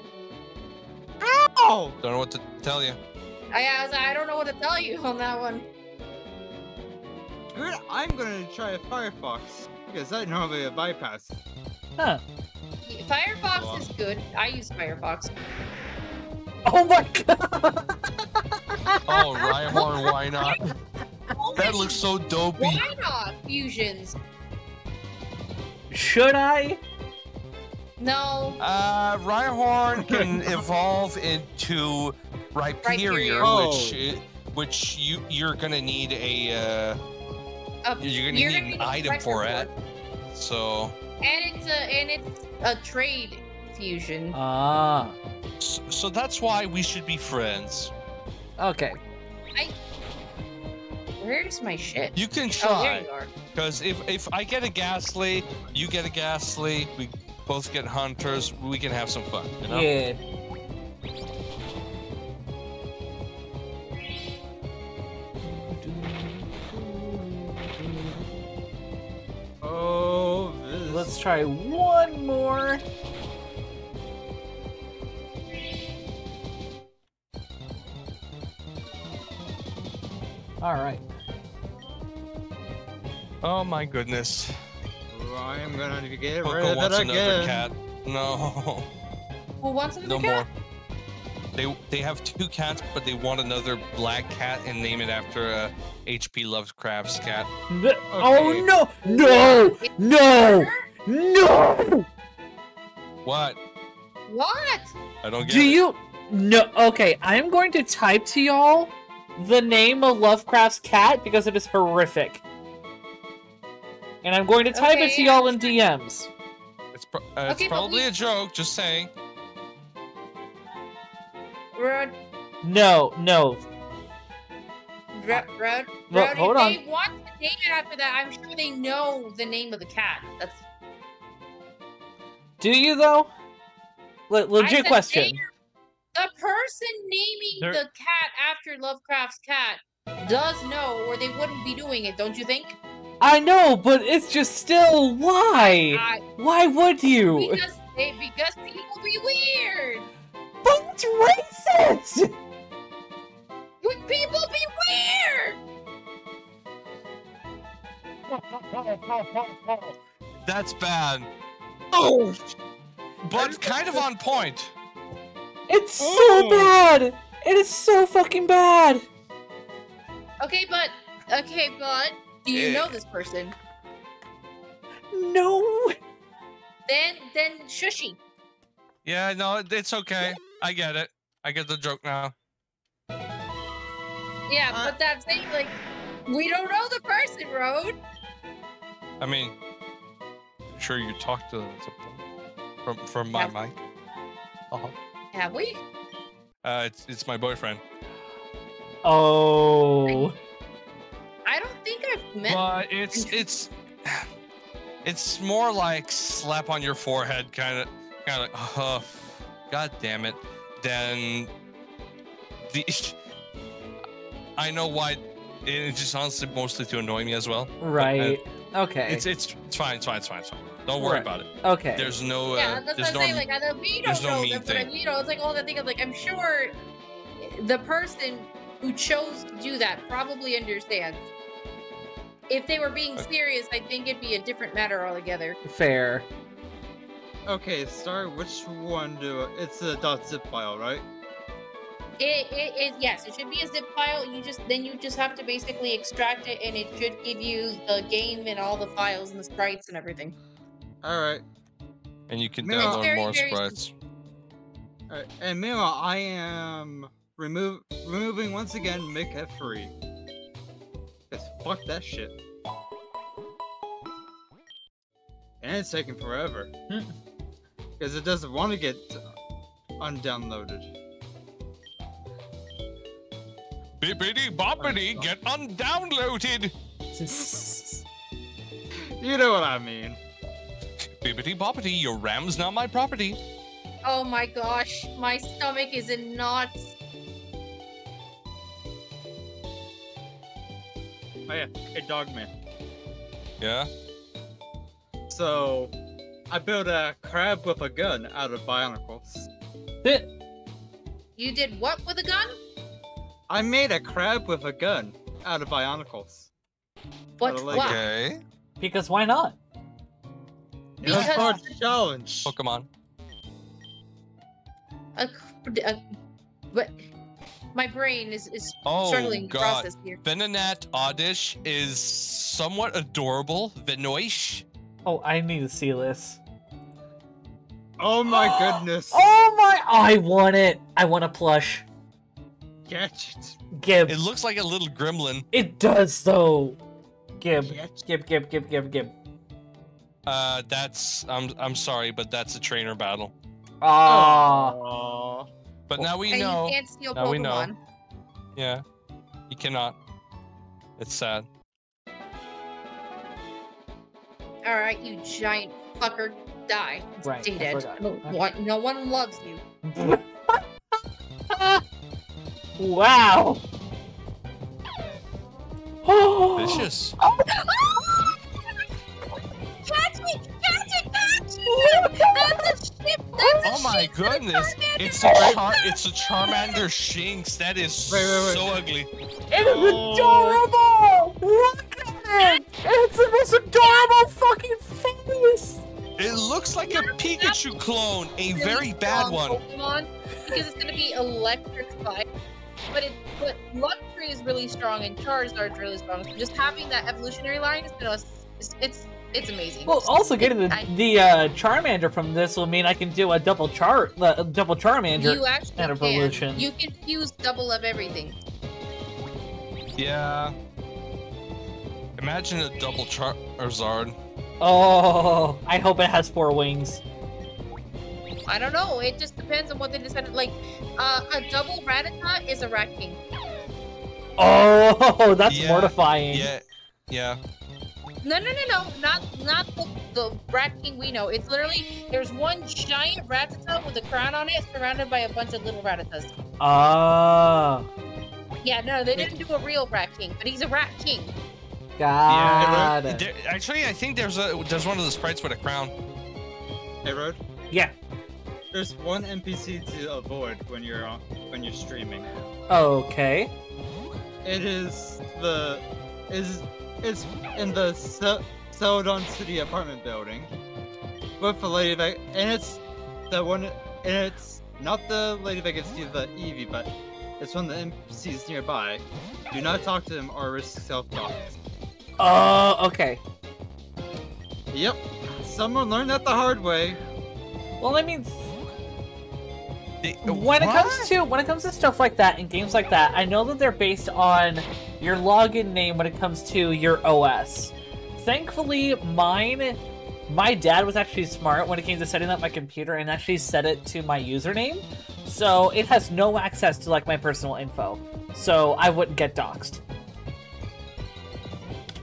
Oh! Don't know what to tell you. I, I, was, I don't know what to tell you on that one. I'm gonna try Firefox because that normally a bypass. Huh. Firefox Go on. is good. I use Firefox. Oh my god! Oh, Rhyhorn, why not? Oh That looks so dopey. Why not fusions? Should I? No. Uh, Rhyhorn can evolve into Rhyperior, Oh. which i- which you you're gonna need a uh, Uh, you're gonna You're need gonna an need item for it. So and it's a and it's a trade fusion. Ah. so so that's why we should be friends. Okay. Where's my shit? You can Oh, there try, you are. because if if I get a Gastly, you get a Gastly, we both get Haunters, we can have some fun. You know? Yeah. Oh, this. Let's try one more. All right. Oh my goodness. Oh, I'm gonna get Coco rid of wants it another again. cat. No, Who wants another no cat? more. They they have two cats, but they want another black cat and name it after uh, H.P. Lovecraft's cat. Th- Oh no! No! No! No! What? What? I don't get Do it. you? No. Okay, I'm going to type to y'all the name of Lovecraft's cat because it is horrific. And I'm going to type it to y'all in DMs. It's, pro- uh, it's Okay, probably we- a joke. Just saying. Rod, No, no. Uh, Rod, Rod, Well, Rod, hold if on. they want to name it after that, I'm sure they know the name of the cat. That's Do you though? Le- I legit said question. they- The person naming There- the cat after Lovecraft's cat does know, or they wouldn't be doing it, don't you think? I know, but it's just still why? I, Why would you? because because people be weird. But it's racist. Would people be weird? That's bad, Oh! but kind of on point. It's so Oh. bad. It is so fucking bad. Okay, but okay, but do you Eh. know this person? No. Then then shushy. Yeah, no, it's okay. I get it. I get the joke now. Yeah, Uh, but that's it. Like, we don't know the person, Road. I mean, sure you talked to them at some point from from my Yeah. mic. Uh-huh. Have we? Uh, it's it's my boyfriend. Oh. I don't think I've met. But it's it's it's more like slap on your forehead, kind of kind of like, oh, god damn it. Then the I know why. It just honestly mostly to annoy me as well. Right. Okay. It's it's it's fine. It's fine. It's fine. It's fine. Don't worry Right. about it. okay. There's no. Uh, yeah, that's there's what I'm no. saying. Like, I know we don't there's no know mean them, but thing. you know, it's like all the thing of like, I'm sure the person who chose to do that probably understands. If they were being Okay. serious, I think it'd be a different matter altogether. Fair. Okay, start. Which one do I- it's a .zip file, right? It, it, it yes, it should be a zip file. You just then you just have to basically extract it, and it should give you the game and all the files and the sprites and everything. All right. and you can It's download very, more very sprites. All right. And meanwhile, I am remove removing once again make it free. Cause fuck that shit. And it's taking forever. because it doesn't want to get uh, undownloaded. Bippity boppity, get undownloaded. You know what I mean. Bippity boppity, your RAM's not my property. Oh my gosh, my stomach is in knots. Oh yeah, hey Dogman. Yeah? So, I built a crab with a gun out of Bionicles. It- You did what with a gun? I made a crab with a gun out of Bionicles. What? What a leg. Wow. Okay. because why not? It was Because- for a challenge. Pokemon. A, a, but my brain is, is Oh, struggling to God. process here. Venonat Oddish is somewhat adorable. Venoish. Oh, I need to see this. Oh my goodness. Oh my! I want it. I want a plush. Gadget. Gib. It looks like a little gremlin. It does though. Gib. Gadget. Gib. Gib. Gib. Gib. Gib. Uh, that's I'm I'm sorry, but that's a trainer battle. Ah. Aw. But now we and know. you can't steal Now we know. Yeah, you cannot. It's sad. Alright, you giant fucker. Die. Right, Stay I dead. No, Okay. one- no one loves you. wow. Vicious. Oh, catch me! Catch it! Catch it! That's a ship! That's a Oh my ship! goodness! Charmander! It's a char it's a Charmander Shinx. That is Wait, wait, wait. so ugly. It is adorable! Look at it! It's the most adorable fucking face! It looks like a Pikachu clone, a very bad one. Pokemon because it's gonna be electric fire. But it but Luxray is really strong and Charizard's really strong. So just having that evolutionary line is gonna it's it's, it's amazing. Well, also getting the I- the uh, Charmander from this will mean I can do a double char, uh, double Charmander. you actually and can. evolution. You can fuse double of everything. Yeah. Imagine a double Charizard. Oh, I hope it has four wings. I don't know. It just depends on what they decided. Like, uh, a double Rattata is a Rat King. Oh, that's Yeah, mortifying. Yeah, yeah. No, no, no, no, not not the, the Rat King we know. It's literally there's one giant Rattata with a crown on it, surrounded by a bunch of little Rattatas. Ah, Yeah, no, they didn't do a real Rat King, but he's a Rat King. Got yeah. it. There, actually, I think there's a there's one of the sprites with a crown. Hey, Road. Yeah. There's one NPC to avoid when you're on when you're streaming. Okay. It is the is it's in the Ce- Celadon City apartment building with the Lady Veg, and it's the one, and it's not the Lady Vacancy, the Eevee, but it's one of the NPCs nearby. Do not talk to them or risk self-talk. Oh, okay. Yep, someone learned that the hard way. Well, I mean, They- uh, when it comes to when it comes to stuff like that and games like that, I know that they're based on your login name when it comes to your OS. Thankfully, mine, my dad was actually smart when it came to setting up my computer and actually set it to my username, so it has no access to like my personal info, so I wouldn't get doxxed.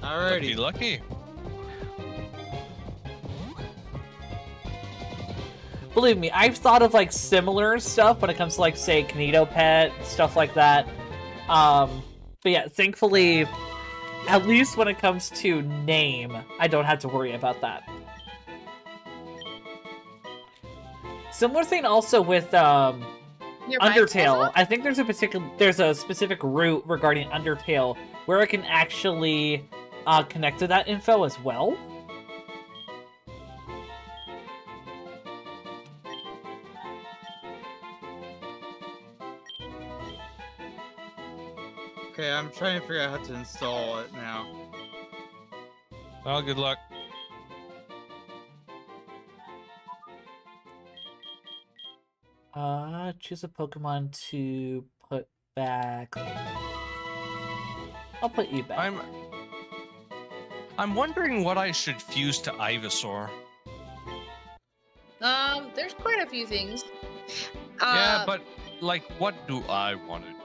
Lucky, Alrighty. lucky. Believe me, I've thought of like similar stuff when it comes to like say Kinito Pet, stuff like that. Um, but yeah, thankfully, at least when it comes to name, I don't have to worry about that. Similar thing also with um, Undertale. I think there's a particular there's a specific route regarding Undertale where it can actually uh, connect to that info as well. Okay, I'm trying to figure out how to install it now. Well, good luck. Uh, choose a Pokemon to put back. I'll put you back. I'm. I'm wondering what I should fuse to Ivysaur. Um, there's quite a few things. yeah, Uh, but like, what do I want to do?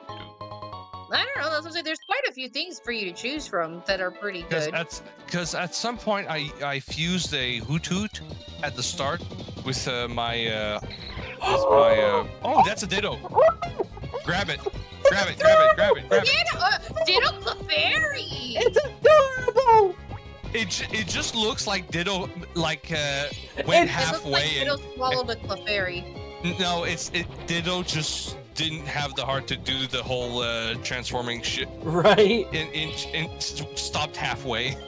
I don't know. That's what I'm saying. There's quite a few things for you to choose from that are pretty Because good. at because at some point I I fused a Hoothoot at the start with uh, my uh with my uh oh that's a ditto. Grab it, grab it, grab it, grab it, grab it. Ditto, uh, Ditto Clefairy! It's adorable. It it just looks like ditto like uh went it It looks like halfway Ditto and swallowed a Clefairy. no it's it ditto just didn't have the heart to do the whole uh transforming shit Right. and, and, and stopped halfway.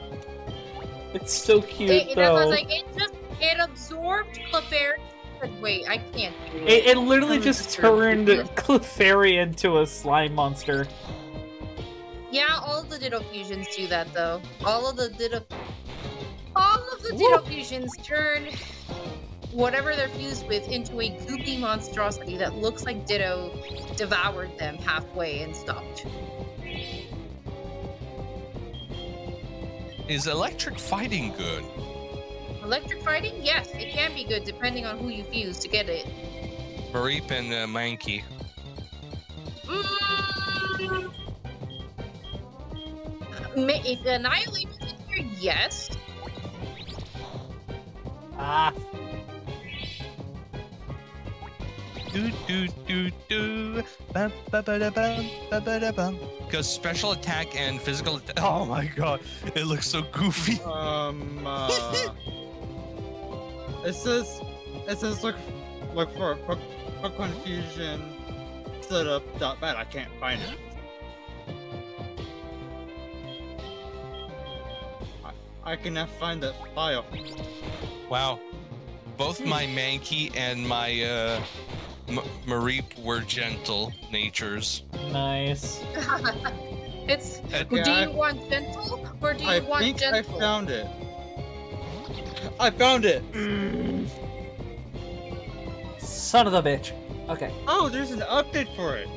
It's so cute It, it, that's what I though. was like, it just it absorbed Clefairy. But wait, I can't do it. It, it literally I'm just turned Clefairy into a slime monster. Yeah, all of the Ditto fusions do that though. All of the Ditto, all of the Ditto fusions turn whatever they're fused with into a goopy monstrosity that looks like Ditto devoured them halfway and stopped. Is electric fighting good? Electric fighting, yes, it can be good depending on who you fuse to get it. Mareep and uh, Mankey. Mm. Ma- If Annihilape was in here, yes. Ah, Do do do do. Bum, ba, ba, da, bum, ba, ba, da, bum. Because special attack and physical attack. Oh my god, it looks so goofy. Um, uh, it says, it says look, look for Poke- Pokemon Fusion setup dot bat. I can't find it. I, I cannot find that file. Wow. Both my Mankey and my uh, M- Mareep were gentle natures. nice. it's. And- do Yeah, you want gentle or do you I want think gentle? I found it. I found it. Son of a bitch. Okay. Oh, there's an update for it.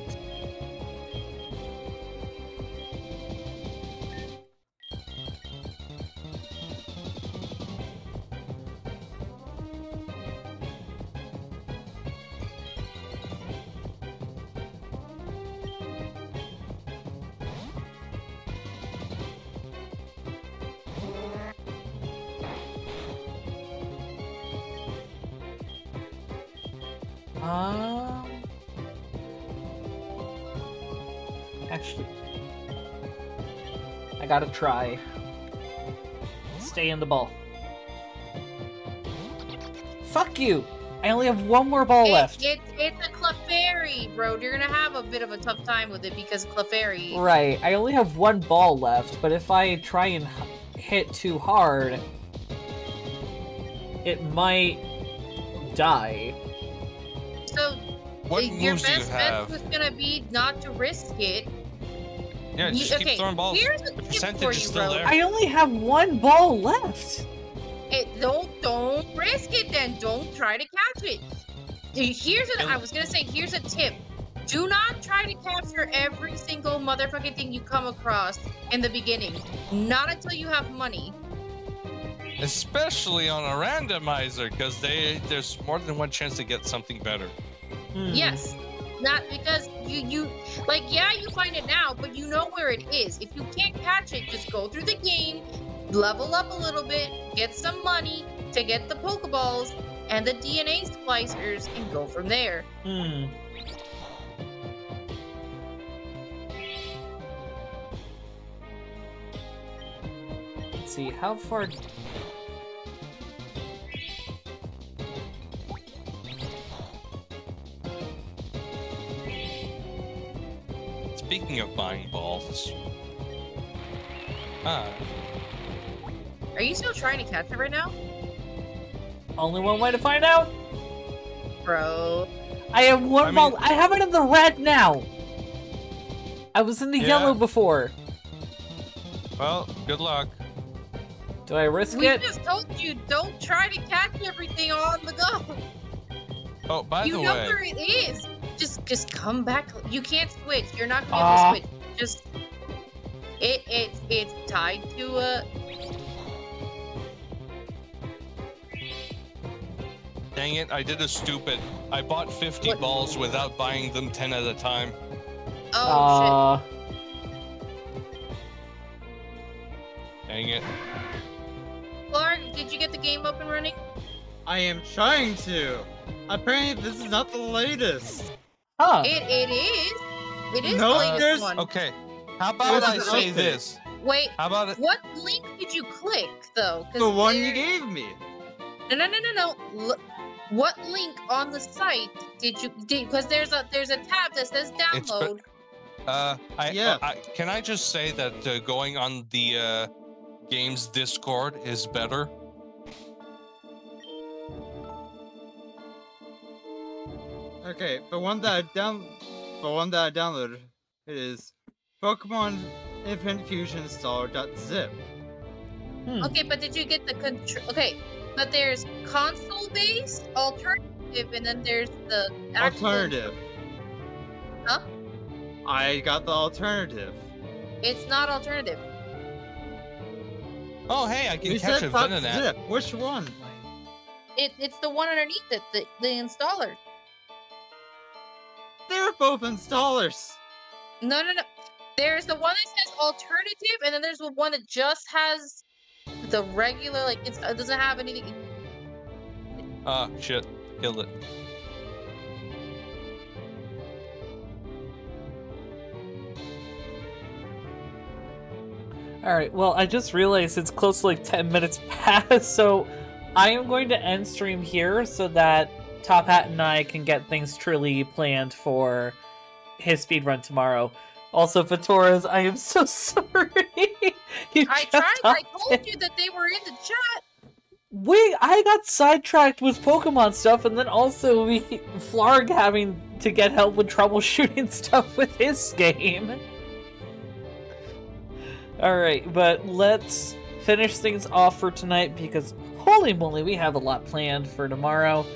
Gotta try. Stay in the ball. Fuck you! I only have one more ball It- left. It, it's a Clefairy, bro. You're gonna have a bit of a tough time with it because Clefairy. Right, I only have one ball left, but if I try and hit too hard, it might die. So What your moves do you best bet have? was gonna be not to risk it. Yeah, You- just okay, keep throwing balls. here's a The tip percentage for is you, still bro. there. I only have one ball left. It, don't don't risk it then. Don't try to catch it. Uh, Here's a, And- I was gonna say here's a tip. Do not try to capture every single motherfucking thing you come across in the beginning. Not until you have money. Especially on a randomizer, because they there's more than one chance to get something better. Hmm. Yes. Not because you you like yeah you find it now, but you know where it is. If you can't catch it, just go through the game, level up a little bit, get some money to get the Pokeballs and the DNA splicers, and go from there. Hmm. Let's see, how far... Speaking of buying balls. Ah, Are you still trying to catch it right now, Only one way to find out? bro? I have one I ball. mean- I have it in the red now. I was in the Yeah. yellow before. well, good luck. Do I risk We it? We just told you don't try to catch everything on the go. Oh, by you the way. You know where it is. Just just come back. You can't switch. You're not gonna be Ah. able to switch. Just it it it's tied to a Dang it, I did a stupid. I bought 50 What? balls without buying them 10 at a time. Oh uh, Dang it. shit. Clark, did you get the game up and running? I am trying to. Apparently, this is not the latest. Huh. It it is. It is No, the latest there's- one. Okay, how about This I say this? Wait, How about it? what link did you click though? The one you gave me. No, no, no, no, no. L- what link on the site did you? Because there's a there's a tab that says It's be- download. Uh, I, Yeah. I, can I just say that uh, going on the uh, game's Discord is better? Okay, the one that I down, the one that I downloaded is Pokemon Infinite Fusion Installer.zip. Hmm. Okay, but did you get the control? Okay, but there's console based, alternative, and then there's the actual- Alternative. Huh? I got the alternative. It's not alternative. Oh, hey, I can You catch a dot Venonat. zip. Which one? It it's the one underneath it, the the installer. They're both installers. No, no, no. There's the one that says alternative, and then there's the one that just has the regular, like it's, it doesn't have anything. Ah, shit. Killed it. All right. Well, I just realized it's close to like 10 minutes past, so I am going to end stream here so that Top Hat and I can get things truly planned for his speed run tomorrow. Also, Vatoras, I am so sorry. I tried. I told in. you that they were in the chat. We, I got sidetracked with Pokemon stuff, and then also we Flarg having to get help with troubleshooting stuff with his game. Alright, but let's finish things off for tonight because holy moly, we have a lot planned for tomorrow.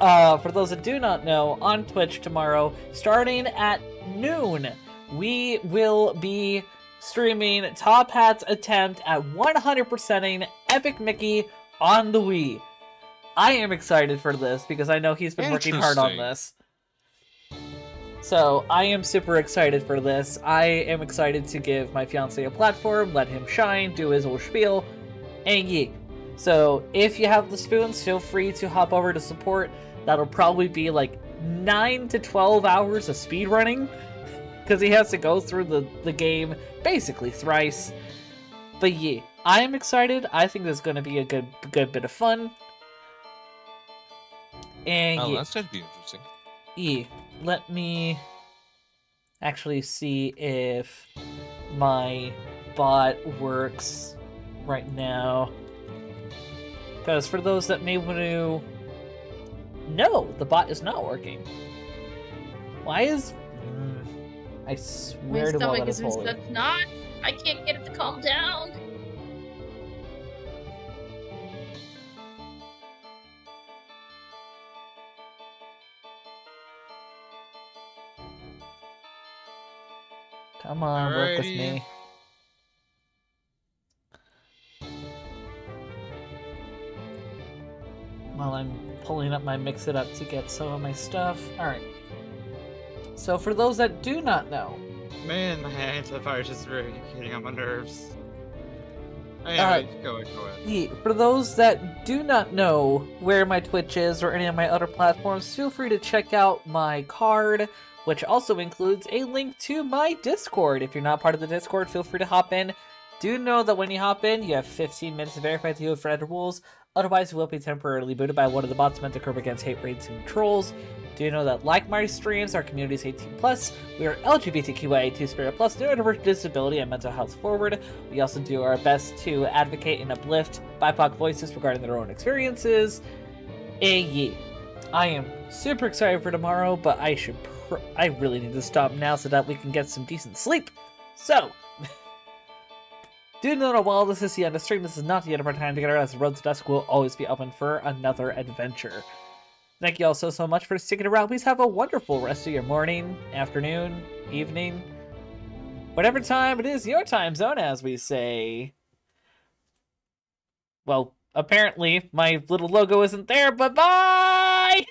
Uh, for those that do not know, on Twitch tomorrow, starting at noon, we will be streaming Top Hat's attempt at 100%ing Epic Mickey on the Wii. I am excited for this because I know he's been working hard on this. So I am super excited for this. I am excited to give my fiance a platform, let him shine, do his old spiel, and yeet. So if you have the spoons, feel free to hop over to support. That'll probably be like 9 to 12 hours of speed running because he has to go through the, the game basically thrice. But yeah, I am excited. I think there's going to be a good good bit of fun. And Oh, yeah, that's gonna be interesting. E, let me actually see if my bot works right now. Because for those that may want to no, the bot is not working. Why is. Mm, I My swear to God stomach that is is in holy. such. I can't get it to calm down. Come on, work with me. While I'm pulling up my Mix It Up to get some of my stuff. Alright. So, for those that do not know, Man, my antivirus is just really getting on my nerves. Alright. go ahead, go ahead. for those that do not know where my Twitch is or any of my other platforms, feel free to check out my Carrd, which also includes a link to my Discord. If you're not part of the Discord, feel free to hop in. Do know that when you hop in, you have 15 minutes to verify the override rules. Otherwise, you will be temporarily booted by one of the bots meant to curb against hate raids and trolls. Do you know that like my streams, our community is 18 plus. We are LGBTQIA2 Spirit Plus, neurodiverse disability and mental health forward. We also do our best to advocate and uplift BIPOC voices regarding their own experiences. Yeah. I am super excited for tomorrow, but I should I really need to stop now so that we can get some decent sleep. So, do know that while this is the end of stream, this is not the end of our time together, as road to dusk will always be open for another adventure. Thank you all so, so much for sticking around. Please have a wonderful rest of your morning, afternoon, evening, whatever time it is your time zone, as we say. Well, apparently my little logo isn't there, but bye!